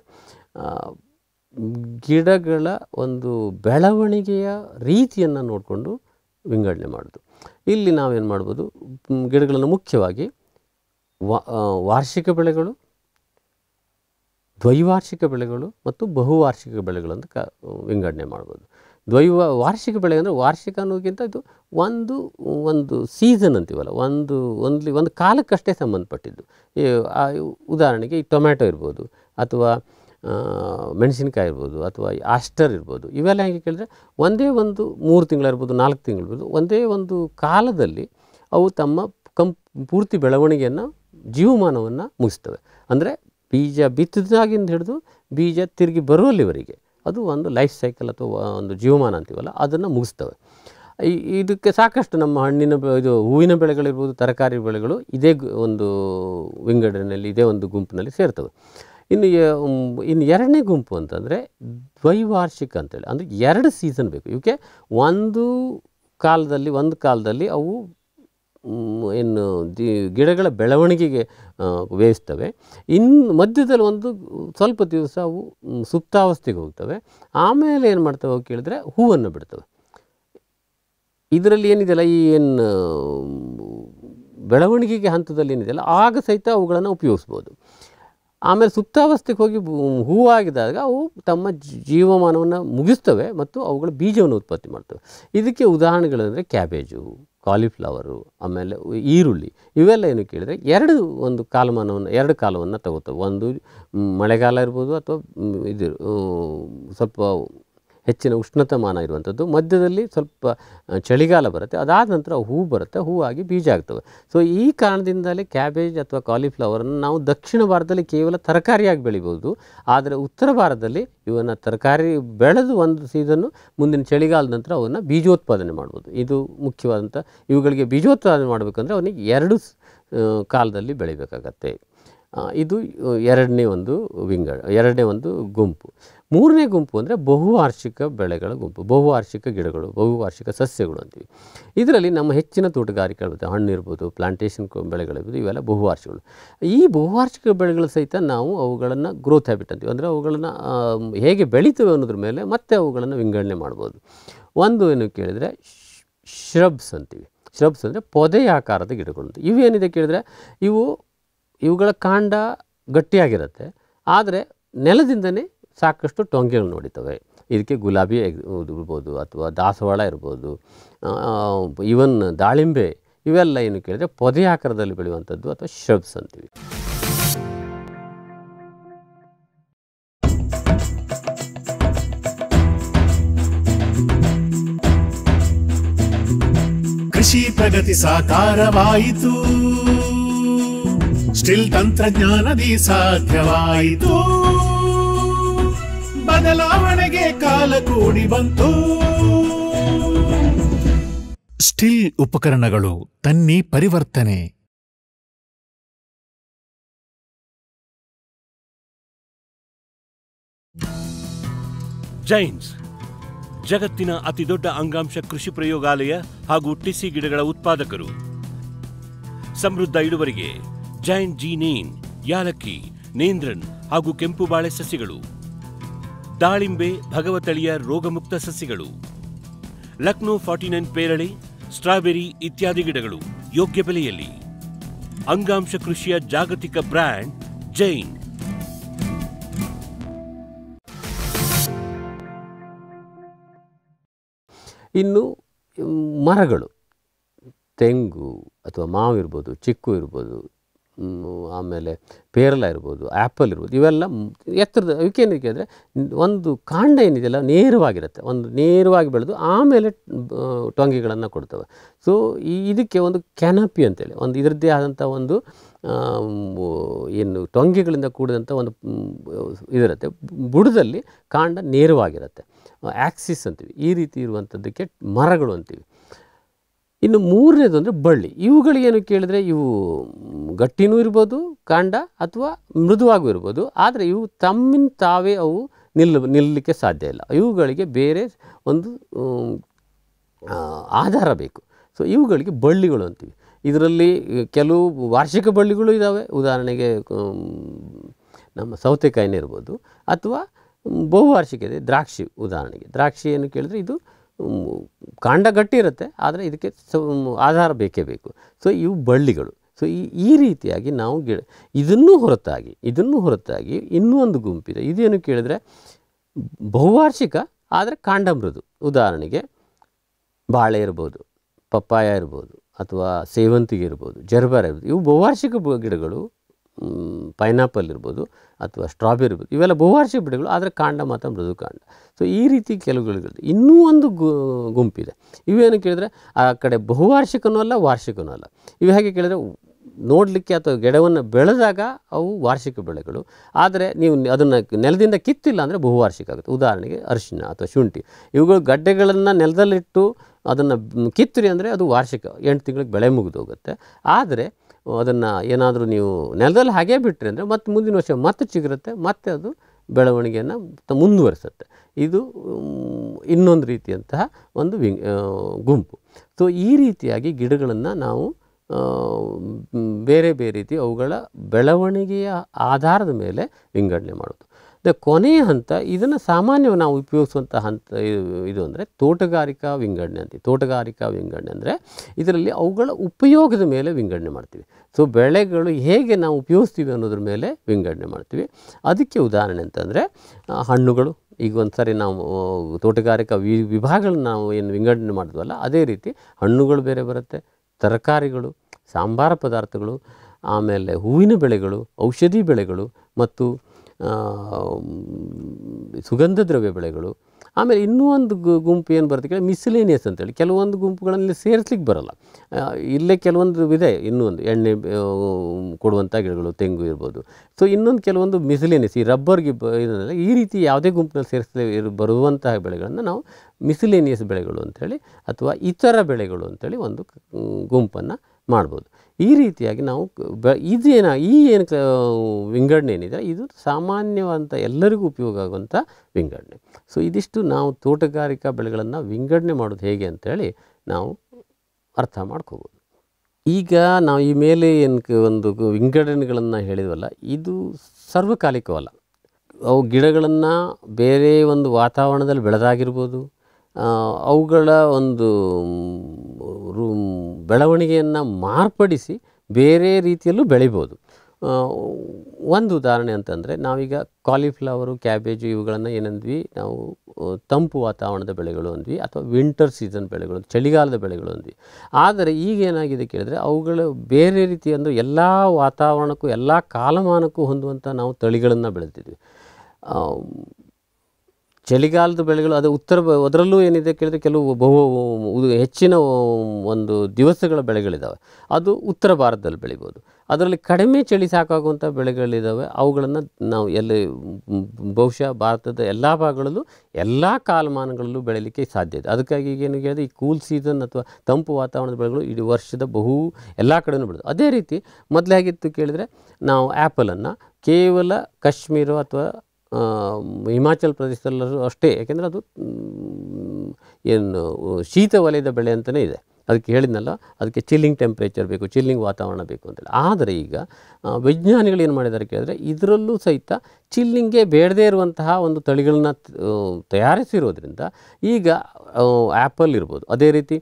A: ಗಿಡಗಳ ಒಂದು ಬೆಳವಣಿಗೆಯ ರೀತಿಯನ್ನು ನೋಡಿಕೊಂಡು ವಿಂಗಡಣೆ ಮಾಡೋದು. ಇಲ್ಲಿ ನಾವೇನು ಮಾಡ್ಬೋದು ಗಿಡಗಳನ್ನು ಮುಖ್ಯವಾಗಿ ವಾರ್ಷಿಕ ಬೆಳೆಗಳು, ದ್ವೈವಾರ್ಷಿಕ ಬೆಳೆಗಳು ಮತ್ತು ಬಹುವಾರ್ಷಿಕ ಬೆಳೆಗಳನ್ನು ಕ, ವಿಂಗಡಣೆ ಮಾಡ್ಬೋದು. ದ್ವೈವ ವಾರ್ಷಿಕ ಬೆಳೆ ಅಂದರೆ ವಾರ್ಷಿಕ ಅನ್ನೋದಕ್ಕಿಂತ ಇದು ಒಂದು ಒಂದು ಸೀಸನ್ ಅಂತೀವಲ್ಲ, ಒಂದು ಒಂದು ಒಂದು ಕಾಲಕ್ಕಷ್ಟೇ ಸಂಬಂಧಪಟ್ಟಿದ್ದು. ಉದಾಹರಣೆಗೆ ಈ ಟೊಮ್ಯಾಟೊ ಇರ್ಬೋದು, ಅಥವಾ ಮೆಣಸಿನ್ಕಾಯಿ ಇರ್ಬೋದು, ಅಥವಾ ಆಸ್ಟರ್ ಇರ್ಬೋದು, ಇವೆಲ್ಲ ಹೇಗೆ ಕೇಳಿದ್ರೆ ಒಂದೇ ಒಂದು ಮೂರು ತಿಂಗಳಿರ್ಬೋದು ನಾಲ್ಕು ತಿಂಗಳಿರ್ಬೋದು ಒಂದೇ ಒಂದು ಕಾಲದಲ್ಲಿ ಅವು ತಮ್ಮ ಕಂ ಪೂರ್ತಿ ಬೆಳವಣಿಗೆಯನ್ನು, ಜೀವಮಾನವನ್ನು ಮುಗಿಸ್ತವೆ. ಅಂದರೆ ಬೀಜ ಬಿತ್ತಿದಾಗಿಂದ ಹಿಡಿದು ಬೀಜ ತಿರುಗಿ ಬರುವಲ್ಲಿವರೆಗೆ. ಅದು ಒಂದು ಲೈಫ್ ಸೈಕಲ್ ಅಥವಾ ಒಂದು ಜೀವಮಾನ ಅಂತೀವಲ್ಲ, ಅದನ್ನು ಮುಗಿಸ್ತವೆ. ಈ, ಇದಕ್ಕೆ ಸಾಕಷ್ಟು ನಮ್ಮ ಹಣ್ಣಿನ ಇದು ಹೂವಿನ ಬೆಳೆಗಳಿರ್ಬೋದು, ತರಕಾರಿ ಬೆಳೆಗಳು ಇದೇ ಒಂದು ವಿಂಗಡಣೆಯಲ್ಲಿ ಇದೇ ಒಂದು ಗುಂಪಿನಲ್ಲಿ ಸೇರ್ತವೆ. ಇನ್ನು ಇನ್ನು ಎರಡನೇ ಗುಂಪು ಅಂತಂದರೆ ದ್ವೈವಾರ್ಷಿಕ ಅಂತೇಳಿ, ಅಂದರೆ ಎರಡು ಸೀಸನ್ ಬೇಕು. ಇವಕ್ಕೆ ಒಂದು ಕಾಲದಲ್ಲಿ ಒಂದು ಕಾಲದಲ್ಲಿ ಅವು ಏನು, ದಿ, ಗಿಡಗಳ ಬೆಳವಣಿಗೆಗೆ ವ್ಯಯಿಸ್ತವೆ ಇನ್ನು ಮಧ್ಯದಲ್ಲಿ ಒಂದು ಸ್ವಲ್ಪ ದಿವಸ ಅವು ಸುಪ್ತಾವಸ್ಥೆಗೆ ಹೋಗ್ತವೆ. ಆಮೇಲೆ ಏನು ಮಾಡ್ತವೆ ಅವು ಕೇಳಿದ್ರೆ ಹೂವನ್ನು ಬಿಡ್ತವೆ. ಇದರಲ್ಲಿ ಏನಿದೆಯಲ್ಲ, ಈ ಏನು, ಬೆಳವಣಿಗೆಗೆ ಹಂತದಲ್ಲಿ ಏನಿದೆಯಲ್ಲ, ಆಗ ಸಹಿತ ಅವುಗಳನ್ನು ಉಪಯೋಗಿಸ್ಬೋದು. ಆಮೇಲೆ ಸುಪ್ತಾವಸ್ಥೆಗೆ ಹೋಗಿ ಹೂವಾಗಿದ್ದಾಗ ಅವು ತಮ್ಮ ಜೀವಮಾನವನ್ನು ಮುಗಿಸ್ತವೆ ಮತ್ತು ಅವುಗಳ ಬೀಜವನ್ನು ಉತ್ಪತ್ತಿ ಮಾಡ್ತವೆ. ಇದಕ್ಕೆ ಉದಾಹರಣೆಗಳಂದರೆ ಕ್ಯಾಬೇಜು ಕಾಲಿಫ್ಲವರು, ಆಮೇಲೆ ಈರುಳ್ಳಿ, ಇವೆಲ್ಲ ಏನು ಕೇಳಿದರೆ ಎರಡು ಒಂದು ಕಾಲಮಾನವನ್ನು, ಎರಡು ಕಾಲವನ್ನು ತಗೋತವೆ. ಒಂದು ಮಳೆಗಾಲ ಇರ್ಬೋದು ಅಥವಾ ಇದು ಸ್ವಲ್ಪ ಹೆಚ್ಚಿನ ಉಷ್ಣತಮಾನ ಇರುವಂಥದ್ದು. ಮಧ್ಯದಲ್ಲಿ ಸ್ವಲ್ಪ ಚಳಿಗಾಲ ಬರುತ್ತೆ. ಅದಾದ ನಂತರ ಹೂ ಬರುತ್ತೆ. ಹೂವಾಗಿ ಬೀಜ ಆಗ್ತವೆ. ಸೊ ಈ ಕಾರಣದಿಂದಲೇ ಕ್ಯಾಬೇಜ್ ಅಥವಾ ಕಾಲಿಫ್ಲವರನ್ನು ನಾವು ದಕ್ಷಿಣ ಭಾರತದಲ್ಲಿ ಕೇವಲ ತರಕಾರಿಯಾಗಿ ಬೆಳಿಬೋದು. ಆದರೆ ಉತ್ತರ ಭಾರತದಲ್ಲಿ ಇವನ್ನು ತರಕಾರಿ ಬೆಳೆದು ಒಂದು ಸೀಸನ್ನು ಮುಂದಿನ ಚಳಿಗಾಲದ ನಂತರ ಅವನ್ನು ಬೀಜೋತ್ಪಾದನೆ ಮಾಡ್ಬೋದು. ಇದು ಮುಖ್ಯವಾದಂಥ, ಇವುಗಳಿಗೆ ಬೀಜೋತ್ಪಾದನೆ ಮಾಡಬೇಕಂದ್ರೆ ಅವನಿಗೆ ಎರಡು ಕಾಲದಲ್ಲಿ ಬೆಳಿಬೇಕಾಗತ್ತೆ. ಇದು ಎರಡನೇ ಒಂದು ವಿಂಗಡ ಎರಡನೇ ಒಂದು ಗುಂಪು. ಮೂರನೇ ಗುಂಪು ಅಂದರೆ ಬಹುವಾರ್ಷಿಕ ಬೆಳೆಗಳ ಗುಂಪು ಬಹುವಾರ್ಷಿಕ ಗಿಡಗಳು ಬಹುವಾರ್ಷಿಕ ಸಸ್ಯಗಳು ಅಂತೀವಿ. ಇದರಲ್ಲಿ ನಮ್ಮ ಹೆಚ್ಚಿನ ತೋಟಗಾರಿಕೆ ಇರ್ಬೋದು ಹಣ್ಣು ಇರ್ಬೋದು ಪ್ಲಾಂಟೇಷನ್ ಬೆಳೆಗಳಿರ್ಬೋದು ಇವೆಲ್ಲ ಬಹುವಾರ್ಷಿಕಗಳು ಈ ಬಹುವಾರ್ಷಿಕ ಬೆಳೆಗಳು ಸಹಿತ ನಾವು ಅವುಗಳನ್ನು ಗ್ರೋತ್ ಹ್ಯಾಬಿಟ್ ಅಂತೀವಿ. ಅಂದರೆ ಅವುಗಳನ್ನು ಹೇಗೆ ಬೆಳೀತವೆ ಅನ್ನೋದ್ರ ಮೇಲೆ ಮತ್ತೆ ಅವುಗಳನ್ನು ವಿಂಗಡಣೆ ಮಾಡ್ಬೋದು. ಒಂದು ಏನು ಕೇಳಿದರೆ ಶ್ರಬ್ಸ್ ಅಂತೀವಿ. ಶ್ರಬ್ಸ್ ಅಂದರೆ ಪೊದೆಯಾಕಾರದ ಗಿಡಗಳು ಅಂತ ಇವೇನಿದೆ ಕೇಳಿದರೆ, ಇವು, ಇವುಗಳ ಕಾಂಡ ಗಟ್ಟಿಯಾಗಿರುತ್ತೆ. ಆದರೆ ನೆಲದಿಂದನೇ ಸಾಕಷ್ಟು ಟೊಂಗೆಗಳು ನೋಡಿತವೆ. ಇದಕ್ಕೆ ಗುಲಾಬಿ ಇರ್ಬೋದು ಅಥವಾ ದಾಸವಾಳ ಇರ್ಬೋದು. ಈವನ್ ದಾಳಿಂಬೆ ಇವೆಲ್ಲ ಏನು ಕೇಳಿದರೆ ಪೊದೆ ಆಕಾರದಲ್ಲಿ ಬೆಳೆಯುವಂಥದ್ದು ಅಥವಾ ಶ್ರಬ್ಸ್ ಅಂತೀವಿ.
C: ಕೃಷಿ ಪ್ರಗತಿ ಸಾಕಾರವಾಯಿತು. ಸ್ಟಿಲ್ ತಂತ್ರಜ್ಞಾನದಿ ಸಾಧ್ಯವಾಯಿತು. ಬದಲಾವಣೆಗೆ ಕಾಲ ಕೂಡಿ ಬಂತು. ಸ್ಟಿಲ್ ಉಪಕರಣಗಳು ತನ್ನಿ ಪರಿವರ್ತನೆ.
D: ಜೈನ್ಸ್ ಜಗತ್ತಿನ ಅತಿದೊಡ್ಡ ಅಂಗಾಂಶ ಕೃಷಿ ಪ್ರಯೋಗಾಲಯ ಹಾಗೂ ಟಿಸಿ ಗಿಡಗಳ ಉತ್ಪಾದಕರು. ಸಮೃದ್ಧ ಇಳುವರಿಗೆ ಜೈನ್ ಜಿ ನೇನ್ ಯಾಲಕ್ಕಿ ನೇಂದ್ರನ್ ಹಾಗೂ ಕೆಂಪು ಬಾಳೆ ಸಸ್ಯಗಳು ದಾಳಿಂಬೆ ಭಗವತಳಿಯ ರೋಗಮುಕ್ತ ಸಸ್ಯಗಳು. ಲಕ್ನೋ ಫಾರ್ಟಿ ನೈನ್ ಪೇರಳೆ, ಸ್ಟ್ರಾಬೆರಿ ಇತ್ಯಾದಿ ಗಿಡಗಳು ಯೋಗ್ಯ ಬೆಲೆಯಲ್ಲಿ. ಅಂಗಾಂಶ ಕೃಷಿಯ ಜಾಗತಿಕ ಬ್ರ್ಯಾಂಡ್ ಜೈನ್.
A: ಇನ್ನು ಮರಗಳು. ತೆಂಗು ಅಥವಾ ಮಾವು ಇರ್ಬೋದು, ಚಿಕ್ಕು ಇರ್ಬೋದು ಆಮೇಲೆ ಪೇರಲ ಇರ್ಬೋದು, ಆ್ಯಪಲ್ ಇರ್ಬೋದು, ಇವೆಲ್ಲ ಎತ್ತರದ ಅದಕ್ಕೇನಕ್ಕೆ ಅಂದರೆ ಒಂದು ಕಾಂಡ ಏನಿದೆಯಲ್ಲ ನೇರವಾಗಿರುತ್ತೆ. ಒಂದು ನೇರವಾಗಿ ಬೆಳೆದು ಆಮೇಲೆ ಟೊಂಗಿಗಳನ್ನು ಕೊಡ್ತವೆ. ಸೊ ಇದಕ್ಕೆ ಒಂದು ಕ್ಯಾನಪಿ ಅಂತೇಳಿ, ಒಂದು ಇದರದ್ದೇ ಆದಂಥ ಒಂದು ಏನು ಟೊಂಗಿಗಳಿಂದ ಕೂಡಿದಂಥ ಒಂದು ಇದಿರುತ್ತೆ. ಬುಡದಲ್ಲಿ ಕಾಂಡ ನೇರವಾಗಿರುತ್ತೆ. ಆ್ಯಕ್ಸಿಸ್ ಅಂತೀವಿ. ಈ ರೀತಿ ಇರುವಂಥದ್ದಕ್ಕೆ ಮರಗಳು ಅಂತೀವಿ. ಇನ್ನು ಮೂರನೇದು ಅಂದರೆ ಬಳ್ಳಿ. ಇವುಗಳಿಗೇನು ಕೇಳಿದರೆ ಇವು ಗಟ್ಟಿನೂ ಇರ್ಬೋದು, ಕಾಂಡ ಅಥವಾ ಮೃದುವಾಗೂ ಇರ್ಬೋದು. ಆದರೆ ಇವು ತಮ್ಮಿನ ತಾವೇ ಅವು ನಿಲ್ಲ ನಿಲ್ಲಲಿಕ್ಕೆ ಸಾಧ್ಯ ಇಲ್ಲ. ಇವುಗಳಿಗೆ ಬೇರೆ ಒಂದು ಆಧಾರ ಬೇಕು. ಸೊ ಇವುಗಳಿಗೆ ಬಳ್ಳಿಗಳು ಅಂತೀವಿ. ಇದರಲ್ಲಿ ಕೆಲವು ವಾರ್ಷಿಕ ಬಳ್ಳಿಗಳು ಇದ್ದಾವೆ ಉದಾಹರಣೆಗೆ ನಮ್ಮ ಸೌತೆಕಾಯಿನೇ ಇರ್ಬೋದು. ಅಥವಾ ಬಹುವಾರ್ಷಿಕ ಇದೆ ದ್ರಾಕ್ಷಿ ಉದಾಹರಣೆಗೆ. ದ್ರಾಕ್ಷಿ ಏನು ಕೇಳಿದ್ರೆ ಇದು ಕಾಂಡ ಗಟ್ಟಿ ಇರುತ್ತೆ, ಆದರೆ ಇದಕ್ಕೆ ಆಧಾರ ಬೇಕೇ ಬೇಕು. ಸೊ ಇವು ಬಳ್ಳಿಗಳು. ಸೊ ಈ ಈ ರೀತಿಯಾಗಿ ನಾವು ಗಿಡ, ಇದನ್ನೂ ಹೊರತಾಗಿ, ಇದನ್ನು ಹೊರತಾಗಿ ಇನ್ನೂ ಒಂದು ಗುಂಪಿದೆ. ಇದೇನು ಕೇಳಿದ್ರೆ, ಬಹುವಾರ್ಷಿಕ, ಆದರೆ ಕಾಂಡ ಮೃದು ಉದಾಹರಣೆಗೆ, ಬಾಳೆ ಇರ್ಬೋದು, ಪಪ್ಪಾಯ ಇರ್ಬೋದು, ಅಥವಾ ಸೇವಂತಿಗೆ ಇರ್ಬೋದು, ಜರ್ಬಾರ ಇರ್ಬೋದು, ಇವು ಬಹುವಾರ್ಷಿಕ ಗಿಡಗಳು ಪೈನಾಪಲ್ ಇರ್ಬೋದು ಅಥವಾ ಸ್ಟ್ರಾಬೆರಿ ಇರ್ಬೋದು. ಇವೆಲ್ಲ ಬಹುವಾರ್ಷಿಕ ಬೆಳೆಗಳು ಆದರೆ ಕಾಂಡ ಮಾತ್ರ ಮೃದು ಕಾಂಡ. ಸೊ ಈ ರೀತಿ ಕೆಲವು ಗಿಡಗಳು ಇನ್ನೂ ಒಂದು ಗು, ಗುಂಪಿದೆ. ಇವೇನು ಕೇಳಿದರೆ ಆ ಕಡೆ ಬಹುವಾರ್ಷಿಕನೂ ಅಲ್ಲ, ವಾರ್ಷಿಕನೂ ಅಲ್ಲ. ಇವು ಹೇಗೆ ಕೇಳಿದರೆ, ನೋಡಲಿಕ್ಕೆ ಅಥವಾ ಗಿಡವನ್ನು ಬೆಳೆದಾಗ ಅವು ವಾರ್ಷಿಕ ಬೆಳೆಗಳು. ಆದರೆ ನೀವು ಅದನ್ನು ನೆಲದಿಂದ ಕಿತ್ತಿಲ್ಲ ಅಂದರೆ ಬಹುವಾರ್ಷಿಕ ಆಗುತ್ತೆ. ಉದಾಹರಣೆಗೆ ಅರಿಶಿನ ಅಥವಾ ಶುಂಠಿ. ಇವುಗಳು ಗಡ್ಡೆಗಳನ್ನು ನೆಲದಲ್ಲಿಟ್ಟು ಅದನ್ನು ಕಿತ್ತರಿ ಅಂದರೆ ಅದು ವಾರ್ಷಿಕ, ಎಂಟು ತಿಂಗಳಿಗೆ ಬೆಳೆ ಮುಗಿದೋಗುತ್ತೆ ಆದರೆ ಅದನ್ನು ಏನಾದರೂ ನೀವು ನೆಲದಲ್ಲಿ ಹಾಗೇ ಬಿಟ್ಟರೆ ಅಂದರೆ ಮತ್ತೆ ಮುಂದಿನ ವರ್ಷ ಮತ್ತೆ ಚಿಗುರುತ್ತೆ, ಮತ್ತೆ ಅದು ಬೆಳವಣಿಗೆಯನ್ನು ಮುಂದುವರಿಸುತ್ತೆ. ಇದು ಇನ್ನೊಂದು ರೀತಿಯಂತಹ ಒಂದು ವಿಂಗ್ ಗುಂಪು. ಸೊ ಈ ರೀತಿಯಾಗಿ ಗಿಡಗಳನ್ನು ನಾವು ಬೇರೆ ಬೇರೆ ರೀತಿ ಅವುಗಳ ಬೆಳವಣಿಗೆಯ ಆಧಾರದ ಮೇಲೆ ವಿಂಗಡಣೆ ಮಾಡೋದು. ಕೊನೆಯ ಹಂತ ಇದನ್ನು ಸಾಮಾನ್ಯವಾಗಿ ನಾವು ಉಪಯೋಗಿಸುವಂಥ ಹಂತ ಇದು- ಅಂದರೆ ತೋಟಗಾರಿಕಾ ವಿಂಗಡಣೆ ಅಂತೀವಿ. ತೋಟಗಾರಿಕಾ ವಿಂಗಡಣೆ ಅಂದರೆ ಇದರಲ್ಲಿ ಅವುಗಳ ಉಪಯೋಗದ ಮೇಲೆ ವಿಂಗಡಣೆ ಮಾಡ್ತೀವಿ. ಸೊ ಬೆಳೆಗಳು ಹೇಗೆ ನಾವು ಉಪಯೋಗಿಸ್ತೀವಿ ಅನ್ನೋದ್ರ ಮೇಲೆ ವಿಂಗಡಣೆ ಮಾಡ್ತೀವಿ. ಅದಕ್ಕೆ ಉದಾಹರಣೆ ಅಂತಂದರೆ ಹಣ್ಣುಗಳು. ಈಗ ಒಂದು ನಾವು ತೋಟಗಾರಿಕಾ ವಿ, ವಿಭಾಗಗಳನ್ನ ನಾವು ಏನು ವಿಂಗಡಣೆ ಮಾಡಿದ್ವಲ್ಲ, ಅದೇ ರೀತಿ ಹಣ್ಣುಗಳು ಬೇರೆ ಬರುತ್ತೆ, ತರಕಾರಿಗಳು, ಸಾಂಬಾರ ಪದಾರ್ಥಗಳು, ಆಮೇಲೆ ಹೂವಿನ ಬೆಳೆಗಳು, ಔಷಧಿ ಬೆಳೆಗಳು ಮತ್ತು ಸುಗಂಧ ದ್ರವ್ಯ ಬೆಳೆಗಳು. ಆಮೇಲೆ ಇನ್ನೂ ಒಂದು ಗುಂಪು ಏನು ಬರುತ್ತೆ ಕೇಳಿ ಮಿಸ್ಲೇನಿಯಸ್ ಅಂತೇಳಿ. ಕೆಲವೊಂದು ಗುಂಪುಗಳಲ್ಲಿ ಸೇರಿಸ್ಲಿಕ್ಕೆ ಬರೋಲ್ಲ. ಇಲ್ಲೇ ಕೆಲವೊಂದು ಇದೆ. ಇನ್ನೊಂದು ಎಣ್ಣೆ ಕೊಡುವಂಥ ಗಿಡಗಳು, ತೆಂಗು ಇರ್ಬೋದು. ಸೊ ಇನ್ನೊಂದು ಕೆಲವೊಂದು ಮಿಸ್ಲೇನಿಯಸ್ ಈ ರಬ್ಬರ್ ಗಿಬ್ಬ ಇದನ್ನೆಲ್ಲ ಈ ರೀತಿ ಯಾವುದೇ ಗುಂಪಿನಲ್ಲಿ ಸೇರಿಸಲೇ ಇರು, ಬರುವಂತಹ ಬೆಳೆಗಳನ್ನು ನಾವು ಮಿಸ್ಲೇನಿಯಸ್ ಬೆಳೆಗಳು ಅಂಥೇಳಿ ಅಥವಾ ಇತರ ಬೆಳೆಗಳು ಅಂಥೇಳಿ ಒಂದು ಗುಂಪನ್ನು ಮಾಡ್ಬೋದು. ಈ ರೀತಿಯಾಗಿ ನಾವು ಬ ಇದೇನು ಈ ಏನು ವಿಂಗಡಣೆ ಏನಿದೆ, ಇದು ಸಾಮಾನ್ಯವಾದಂಥ ಎಲ್ಲರಿಗೂ ಉಪಯೋಗ ಆಗುವಂಥ ವಿಂಗಡಣೆ. ಸೊ, ಇದಿಷ್ಟು ನಾವು ತೋಟಗಾರಿಕಾ ಬೆಳೆಗಳನ್ನು ವಿಂಗಡಣೆ ಮಾಡೋದು ಹೇಗೆ ಅಂತೇಳಿ ನಾವು ಅರ್ಥ ಮಾಡ್ಕೋಬೋದು. ಈಗ ನಾವು ಈ ಮೇಲೆ ಏನು ಒಂದು ವಿಂಗಡಣೆಗಳನ್ನು ಹೇಳಿದ್ವಲ್ಲ, ಇದು ಸರ್ವಕಾಲಿಕವಲ್ಲ. ಅವು ಗಿಡಗಳನ್ನು ಬೇರೆ ಒಂದು ವಾತಾವರಣದಲ್ಲಿ ಬೆಳೆದಾಗಿರ್ಬೋದು ಅವುಗಳ ಒಂದು ರೂ, ಬೆಳವಣಿಗೆಯನ್ನು ಮಾರ್ಪಡಿಸಿ ಬೇರೆ ರೀತಿಯಲ್ಲೂ ಬೆಳಿಬೋದು. ಒಂದು ಉದಾಹರಣೆ ಅಂತಂದರೆ ನಾವೀಗ ಕಾಲಿಫ್ಲವರು ಕ್ಯಾಬೇಜು ಇವುಗಳನ್ನು ಏನಂದ್ವಿ? ನಾವು ತಂಪು ವಾತಾವರಣದ ಬೆಳೆಗಳು ಅಂದ್ವಿ ಅಥವಾ ವಿಂಟರ್ ಸೀಸನ್ ಬೆಳೆಗಳು, ಚಳಿಗಾಲದ ಬೆಳೆಗಳು ಅಂದ್ವಿ. ಆದರೆ ಈಗ ಏನಾಗಿದೆ ಕೇಳಿದರೆ ಅವುಗಳು ಬೇರೆ ರೀತಿ ಅಂದರೆ ಎಲ್ಲ ವಾತಾವರಣಕ್ಕೂ, ಎಲ್ಲ ಕಾಲಮಾನಕ್ಕೂ ಹೊಂದುವಂಥ ನಾವು ತಳಿಗಳನ್ನು ಬೆಳೆದಿದ್ವಿ ಚಳಿಗಾಲದ ಬೆಳೆಗಳು, ಅದು ಉತ್ತರ ಅದರಲ್ಲೂ ಏನಿದೆ ಕೇಳಿದ್ರೆ ಕೆಲವು ಬಹು ಹೆಚ್ಚಿನ ಒಂದು ದಿವಸಗಳ ಬೆಳೆಗಳಿದ್ದಾವೆ ಅದು ಉತ್ತರ ಭಾರತದಲ್ಲಿ ಬೆಳಿಬೋದು. ಅದರಲ್ಲಿ ಕಡಿಮೆ ಚಳಿ ಸಾಕಾಗುವಂಥ ಬೆಳೆಗಳಿದ್ದಾವೆ ಅವುಗಳನ್ನು ನಾವು ಎಲ್ಲಿ, ಬಹುಶಃ ಭಾರತದ ಎಲ್ಲ ಭಾಗಗಳಲ್ಲೂ ಎಲ್ಲ ಕಾಲಮಾನಗಳಲ್ಲೂ ಬೆಳೀಲಿಕ್ಕೆ ಸಾಧ್ಯ ಇದೆ. ಅದಕ್ಕಾಗಿ ಈಗ ಏನು ಹೇಳಿದ್ರೆ ಈ ಕೂಲ್ ಸೀಸನ್ ಅಥವಾ ತಂಪು ವಾತಾವರಣದ ಬೆಳೆಗಳು ಇಡೀ ವರ್ಷದ ಬಹು ಎಲ್ಲ ಕಡೆಯೂ ಬೆಳೆದು. ಅದೇ ರೀತಿ ಮೊದಲೇ ಹೇಗಿತ್ತು ಕೇಳಿದರೆ ನಾವು ಆ್ಯಪಲನ್ನು ಕೇವಲ ಕಾಶ್ಮೀರ ಅಥವಾ ಹಿಮಾಚಲ್ ಪ್ರದೇಶದಲ್ಲೂ ಅಷ್ಟೇ. ಯಾಕೆಂದರೆ ಅದು ಏನು ಶೀತ ವಲಯದ ಬೆಳೆ ಅಂತಲೇ ಇದೆ. ಅದಕ್ಕೆ ಹೇಳಿದ್ನಲ್ಲ, ಅದಕ್ಕೆ ಚಿಲ್ಲಿಂಗ್ ಟೆಂಪ್ರೇಚರ್ ಬೇಕು ಚಿಲ್ಲಿಂಗ್ ವಾತಾವರಣ ಬೇಕು ಅಂತೇಳಿ ಆದರೆ ಈಗ ವಿಜ್ಞಾನಿಗಳು ಏನು ಮಾಡಿದ್ದಾರೆ ಕೇಳಿದ್ರೆ, ಇದರಲ್ಲೂ ಸಹಿತ ಚಿಲ್ಲಿಂಗ್ಗೆ ಬೇಡದೇ ಇರುವಂತಹ ಒಂದು ತಳಿಗಳನ್ನ ತಯಾರಿಸಿರೋದ್ರಿಂದ ಈಗ ಆ್ಯಪಲ್ ಇರ್ಬೋದು. ಅದೇ ರೀತಿ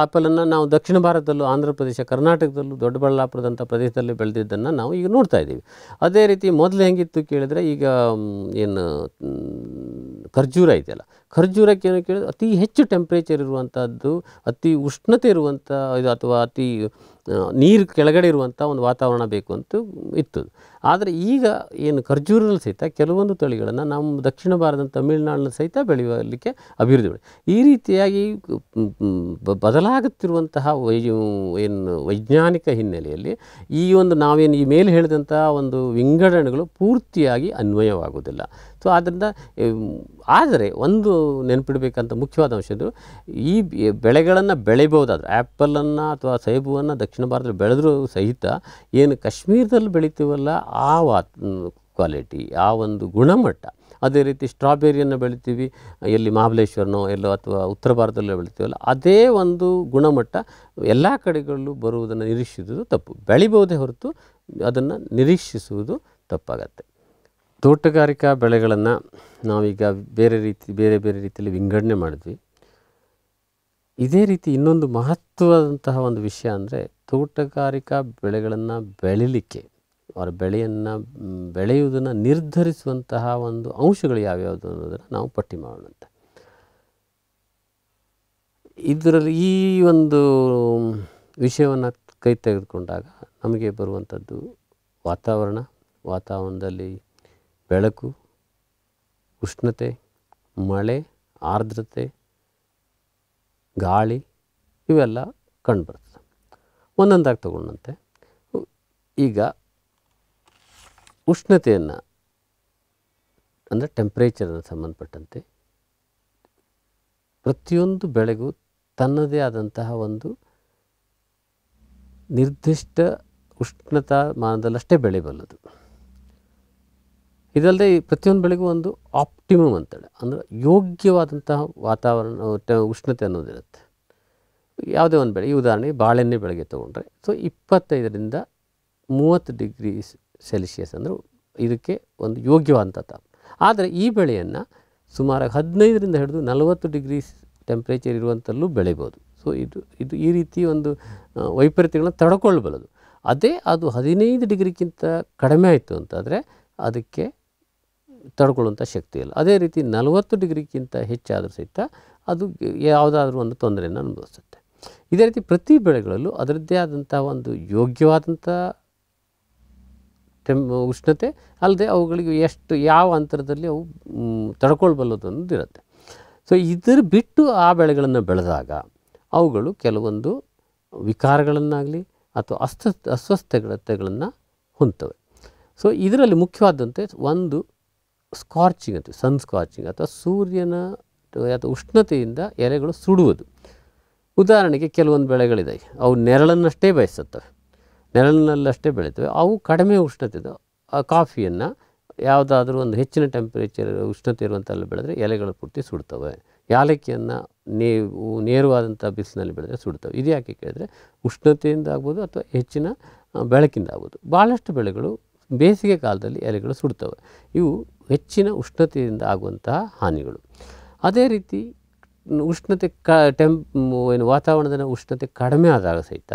A: ಆ್ಯಪಲನ್ನು ನಾವು ದಕ್ಷಿಣ ಭಾರತದಲ್ಲೂ, ಆಂಧ್ರ ಪ್ರದೇಶ, ಕರ್ನಾಟಕದಲ್ಲೂ, ದೊಡ್ಡಬಳ್ಳಾಪುರದಂಥ ಪ್ರದೇಶದಲ್ಲಿ ಬೆಳೆದಿದ್ದನ್ನು ನಾವು ಈಗ ನೋಡ್ತಾ ಇದ್ದೀವಿ. ಅದೇ ರೀತಿ ಮೊದಲು ಹೆಂಗಿತ್ತು ಕೇಳಿದರೆ ಈಗ ಏನು ಖರ್ಜೂರ ಇದೆಯಲ್ಲ, ಖರ್ಜೂರಕ್ಕೆ ಏನು ಕೇಳಿದ್ರೆ ಅತಿ ಹೆಚ್ಚು ಟೆಂಪ್ರೇಚರ್ ಇರುವಂಥದ್ದು ಅತಿ ಉಷ್ಣತೆ ಇರುವಂಥ ಇದು ಅಥವಾ ಅತಿ ನೀರು ಕೆಳಗಡೆ ಇರುವಂಥ ಒಂದು ವಾತಾವರಣ ಬೇಕು ಅಂತ ಇತ್ತು. ಆದರೆ ಈಗ ಏನು ಖರ್ಜೂರಲ್ಲಿ ಸಹಿತ ಕೆಲವೊಂದು ತಳಿಗಳನ್ನು ನಮ್ಮ ದಕ್ಷಿಣ ಭಾರತದ ತಮಿಳುನಾಡಿನ ಸಹಿತ ಬೆಳೆಯಲಿಕ್ಕೆ ಅಭಿವೃದ್ಧಿ ಈ ರೀತಿಯಾಗಿ ಬದಲಾಗುತ್ತಿರುವಂತಹ ವೈ ಏನು ವೈಜ್ಞಾನಿಕ ಹಿನ್ನೆಲೆಯಲ್ಲಿ ಈ ಒಂದು ನಾವೇನು ಈ ಮೇಲೆ ಹೇಳಿದಂಥ ಒಂದು ವಿಂಗಡಣೆಗಳು ಪೂರ್ತಿಯಾಗಿ ಅನ್ವಯವಾಗುವುದಿಲ್ಲ. ಸೊ ಆದ್ದರಿಂದ ಆದರೆ ಒಂದು ನೆನಪಿಡಬೇಕಂತ ಮುಖ್ಯವಾದ ಅಂಶ ಈ ಬೆಳೆಗಳನ್ನು ಬೆಳೆಯಬಹುದಾದ್ರೆ ಆ್ಯಪಲನ್ನು ಅಥವಾ ಸೇಬುವನ್ನು ದಕ್ಷಿಣ ಭಾರತದಲ್ಲಿ ಬೆಳೆದರೂ ಸಹಿತ ಏನು ಕಾಶ್ಮೀರದಲ್ಲಿ ಬೆಳಿತೀವಲ್ಲ ಆ ವಾತ್ ಕ್ವಾಲಿಟಿ ಆ ಒಂದು ಗುಣಮಟ್ಟ? ಅದೇ ರೀತಿ ಸ್ಟ್ರಾಬೆರಿಯನ್ನು ಬೆಳಿತೀವಿ, ಎಲ್ಲಿ ಮಹಾಬಲೇಶ್ವರನೋ, ಎಲ್ಲೋ ಅಥವಾ ಉತ್ತರ ಭಾರತದಲ್ಲೋ ಬೆಳಿತೀವಲ್ಲ, ಅದೇ ಒಂದು ಗುಣಮಟ್ಟ ಎಲ್ಲ ಕಡೆಗಳಲ್ಲೂ ಬರುವುದನ್ನು ನಿರೀಕ್ಷಿಸುವುದು ತಪ್ಪು. ಬೆಳಿಬೋದೇ ಹೊರತು ಅದನ್ನು ನಿರೀಕ್ಷಿಸುವುದು ತಪ್ಪಾಗತ್ತೆ. ತೋಟಗಾರಿಕಾ ಬೆಳೆಗಳನ್ನು ನಾವೀಗ ಬೇರೆ ರೀತಿ, ಬೇರೆ ಬೇರೆ ರೀತಿಯಲ್ಲಿ ವಿಂಗಡಣೆ ಮಾಡಿದ್ವಿ. ಇದೇ ರೀತಿ ಇನ್ನೊಂದು ಮಹತ್ವದಂತಹ ಒಂದು ವಿಷಯ ಅಂದರೆ ತೋಟಗಾರಿಕಾ ಬೆಳೆಗಳನ್ನು ಬೆಳಿಲಿಕ್ಕೆ ಅವರ ಬೆಳೆಯನ್ನು ಬೆಳೆಯುವುದನ್ನು ನಿರ್ಧರಿಸುವಂತಹ ಒಂದು ಅಂಶಗಳು ಯಾವ್ಯಾವುದು ಅನ್ನೋದನ್ನು ನಾವು ಪಟ್ಟಿ ಮಾಡೋಣಂತೆ. ಇದರಲ್ಲಿ ಈ ಒಂದು ವಿಷಯವನ್ನು ಕೈ ತೆಗೆದುಕೊಂಡಾಗ ನಮಗೆ ಬರುವಂಥದ್ದು ವಾತಾವರಣ, ವಾತಾವರಣದಲ್ಲಿ ಬೆಳಕು, ಉಷ್ಣತೆ, ಮಳೆ, ಆರ್ದ್ರತೆ, ಗಾಳಿ ಇವೆಲ್ಲ ಕಂಡುಬರ್ತದೆ ಒಂದೊಂದಾಗಿ ತಗೊಂಡಂತೆ ಈಗ ಉಷ್ಣತೆಯನ್ನು, ಅಂದರೆ ಟೆಂಪ್ರೇಚರ್ನ ಸಂಬಂಧಪಟ್ಟಂತೆ ಪ್ರತಿಯೊಂದು ಬೆಳೆಗೂ ತನ್ನದೇ ಆದಂತಹ ಒಂದು ನಿರ್ದಿಷ್ಟ ಉಷ್ಣತಾ ಮಾನದಲ್ಲಷ್ಟೇ ಬೆಳೆಬಲ್ಲದು ಇದಲ್ಲದೆ ಪ್ರತಿಯೊಂದು ಬೆಳೆಗೂ ಒಂದು ಆಪ್ಟಿಮಮ್ ಅಂತೇಳಿ, ಅಂದರೆ ಯೋಗ್ಯವಾದಂತಹ ವಾತಾವರಣ ಉಷ್ಣತೆ ಅನ್ನೋದಿರುತ್ತೆ. ಯಾವುದೇ ಒಂದು ಬೆಳೆ, ಈ ಉದಾಹರಣೆಗೆ ಬಾಳೆಣ್ಣೆ ಬೆಳೆಗೆ ತೊಗೊಂಡ್ರೆ, ಸೊ ಇಪ್ಪತ್ತೈದರಿಂದ ಮೂವತ್ತು ಡಿಗ್ರಿ ಸೆಲ್ಸಿಯಸ್ ಅಂದರೆ ಇದಕ್ಕೆ ಒಂದು ಯೋಗ್ಯವಾದಂಥ ತಾಪ ಆದರೆ ಈ ಬೆಳೆಯನ್ನು ಸುಮಾರು ಹದಿನೈದರಿಂದ ಹಿಡಿದು ನಲವತ್ತು ಡಿಗ್ರಿ ಟೆಂಪ್ರೇಚರ್ ಇರುವಂಥಲ್ಲೂ ಬೆಳಿಬೋದು. ಸೊ ಇದು ಇದು ಈ ರೀತಿ ಒಂದು ವೈಪರೀತ್ಯಗಳನ್ನ ತಡ್ಕೊಳ್ಬಲ್ಲದು. ಅದೇ ಅದು ಹದಿನೈದು ಡಿಗ್ರಿಗಿಂತ ಕಡಿಮೆ ಆಯಿತು ಅಂತಾದರೆ ಅದಕ್ಕೆ ತಡ್ಕೊಳ್ಳುವಂಥ ಶಕ್ತಿ ಇಲ್ಲ. ಅದೇ ರೀತಿ ನಲವತ್ತು ಡಿಗ್ರಿಗಿಂತ ಹೆಚ್ಚಾದರೂ ಸಹಿತ ಅದು ಯಾವುದಾದ್ರೂ ಒಂದು ತೊಂದರೆಯನ್ನು ಅನುಭವಿಸುತ್ತೆ. ಇದೇ ರೀತಿ ಪ್ರತಿ ಬೆಳೆಗಳಲ್ಲೂ ಅದರದ್ದೇ ಆದಂಥ ಒಂದು ಯೋಗ್ಯವಾದಂಥ ಟೆಮ್ ಉಷ್ಣತೆ ಅಲ್ಲದೆ ಅವುಗಳಿಗೆ ಎಷ್ಟು, ಯಾವ ಅಂತರದಲ್ಲಿ ಅವು ತಡ್ಕೊಳ್ಬಲ್ಲದು ಅನ್ನೋದು ಇರುತ್ತೆ. ಸೊ ಇದ್ರ ಬಿಟ್ಟು ಆ ಬೆಳೆಗಳನ್ನು ಬೆಳೆದಾಗ ಅವುಗಳು ಕೆಲವೊಂದು ವಿಕಾರಗಳನ್ನಾಗಲಿ ಅಥವಾ ಅಸ್ವ ಅಸ್ವಸ್ಥತೆಗಳನ್ನು ಹೊಂದ್ತವೆ. ಸೊ ಇದರಲ್ಲಿ ಮುಖ್ಯವಾದಂತೆ ಒಂದು ಸ್ಕಾರ್ಚಿಂಗ್ ಅಂತ ಸನ್ ಸ್ಕಾರ್ಚಿಂಗ್ ಅಥವಾ ಸೂರ್ಯನ ಅಥವಾ ಉಷ್ಣತೆಯಿಂದ ಎಲೆಗಳು ಸುಡುವುದು. ಉದಾಹರಣೆಗೆ ಕೆಲವೊಂದು ಬೆಳೆಗಳಿದೆ ಅವು ನೆರಳನ್ನಷ್ಟೇ ಬಯಸುತ್ತವೆ. ನೆರಳಿನಲ್ಲಷ್ಟೇ ಬೆಳೀತವೆ. ಅವು ಕಡಿಮೆ ಉಷ್ಣತೆ ಆ ಕಾಫಿಯನ್ನು ಯಾವುದಾದ್ರೂ ಒಂದು ಹೆಚ್ಚಿನ ಟೆಂಪರೇಚರ್ ಉಷ್ಣತೆ ಇರುವಂಥಲ್ಲಿ ಬೆಳೆದ್ರೆ ಎಲೆಗಳು ಪೂರ್ತಿ ಸುಡ್ತವೆ. ಯಾಲಕ್ಕಿಯನ್ನು ನೀವು ನೇರವಾದಂಥ ಬಿಸಿಲಿನಲ್ಲಿ ಬೆಳೆದ್ರೆ ಸುಡ್ತವೆ. ಇದು ಯಾಕೆ ಕೇಳಿದರೆ ಉಷ್ಣತೆಯಿಂದ ಆಗ್ಬೋದು ಅಥವಾ ಹೆಚ್ಚಿನ ಬೆಳಕಿಂದ ಆಗ್ಬೋದು. ಭಾಳಷ್ಟು ಬೆಳೆಗಳು ಬೇಸಿಗೆ ಕಾಲದಲ್ಲಿ ಎಲೆಗಳು ಸುಡ್ತವೆ. ಇವು ಹೆಚ್ಚಿನ ಉಷ್ಣತೆಯಿಂದ ಆಗುವಂತಹ ಹಾನಿಗಳು. ಅದೇ ರೀತಿ ಉಷ್ಣತೆ ಕ ಟೆಂಪ್ ಏನು ವಾತಾವರಣದ ಉಷ್ಣತೆ ಕಡಿಮೆ ಆದಾಗ ಸಹಿತ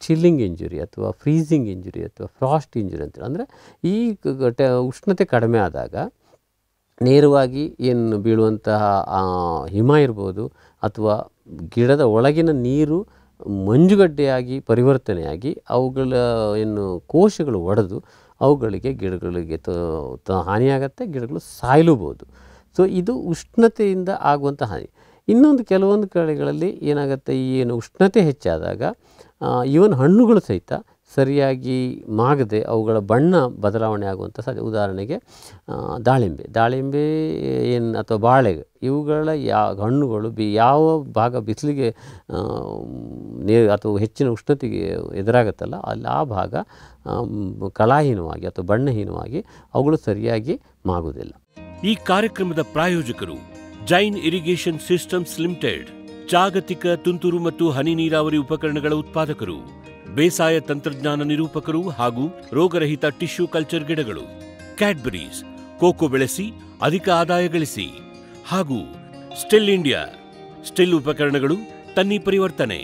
A: ಚಿಲ್ಲಿಂಗ್ ಇಂಜುರಿ ಅಥವಾ ಫ್ರೀಸಿಂಗ್ ಇಂಜುರಿ ಅಥವಾ ಫ್ರಾಸ್ಟ್ ಇಂಜುರಿ ಅಂತ ಅಂದರೆ ಈ ಉಷ್ಣತೆ ಕಡಿಮೆ ಆದಾಗ ನೇರವಾಗಿ ಏನು ಬೀಳುವಂತಹ ಹಿಮ ಇರ್ಬೋದು ಅಥವಾ ಗಿಡದ ಒಳಗಿನ ನೀರು ಮಂಜುಗಡ್ಡೆಯಾಗಿ ಪರಿವರ್ತನೆಯಾಗಿ ಅವುಗಳ, ಏನು, ಕೋಶಗಳು ಒಡೆದು ಅವುಗಳಿಗೆ ಗಿಡಗಳಿಗೆ ತ- ಹಾನಿಯಾಗತ್ತೆ, ಗಿಡಗಳು ಸಾಯಲೂಬೋದು. ಸೊ ಇದು ಉಷ್ಣತೆಯಿಂದ ಆಗುವಂಥ ಹಾನಿ. ಇನ್ನೊಂದು ಕೆಲವೊಂದು ಕಡೆಗಳಲ್ಲಿ ಏನಾಗುತ್ತೆ, ಈ ಏನು ಉಷ್ಣತೆ ಹೆಚ್ಚಾದಾಗ ಈವನ್ ಹಣ್ಣುಗಳು ಸಹಿತ ಸರಿಯಾಗಿ ಮಾಗದೆ ಅವುಗಳ ಬಣ್ಣ ಬದಲಾವಣೆ ಆಗುವಂಥ ಸಾಧ್ಯ. ಉದಾಹರಣೆಗೆ ದಾಳಿಂಬೆ. ದಾಳಿಂಬೆ ಏನು ಅಥವಾ ಬಾಳೆ, ಇವುಗಳ ಯಾ, ಹಣ್ಣುಗಳು ಬಿ, ಯಾವ ಭಾಗ ಬಿಸಿಲಿಗೆ ನೀರು ಅಥವಾ ಹೆಚ್ಚಿನ ಉಷ್ಣತೆಗೆ ಎದುರಾಗುತ್ತಲ್ಲ, ಅಲ್ಲಿ ಆ ಭಾಗ ಕಲಾಹೀನವಾಗಿ ಅಥವಾ ಬಣ್ಣಹೀನವಾಗಿ ಅವುಗಳು ಸರಿಯಾಗಿ ಮಾಗುವುದಿಲ್ಲ.
D: ಈ ಕಾರ್ಯಕ್ರಮದ ಪ್ರಾಯೋಜಕರು ಜೈನ್ ಇರಿಗೇಷನ್ ಸಿಸ್ಟಮ್ಸ್ ಲಿಮಿಟೆಡ್. ಜಾಗತಿಕ ತುಂತುರು ಮತ್ತು ಹನಿ ನೀರಾವರಿ ಉಪಕರಣಗಳ ಉತ್ಪಾದಕರು, ಬೇಸಾಯ ತಂತ್ರಜ್ಞಾನ ನಿರೂಪಕರು ಹಾಗೂ ರೋಗರಹಿತ ಟಿಶ್ಯೂ ಕಲ್ಚರ್ ಗಿಡಗಳು, ಕ್ಯಾಡ್ಬರೀಸ್, ಕೋಕೋ ಬೆಳೆಸಿ, ಅಧಿಕ ಆದಾಯ ಗಳಿಸಿ ಹಾಗೂ ಸ್ಟಿಲ್ ಇಂಡಿಯಾ, ಸ್ಟಿಲ್ ಉಪಕರಣಗಳು ತನ್ನಿ ಪರಿವರ್ತನೆ.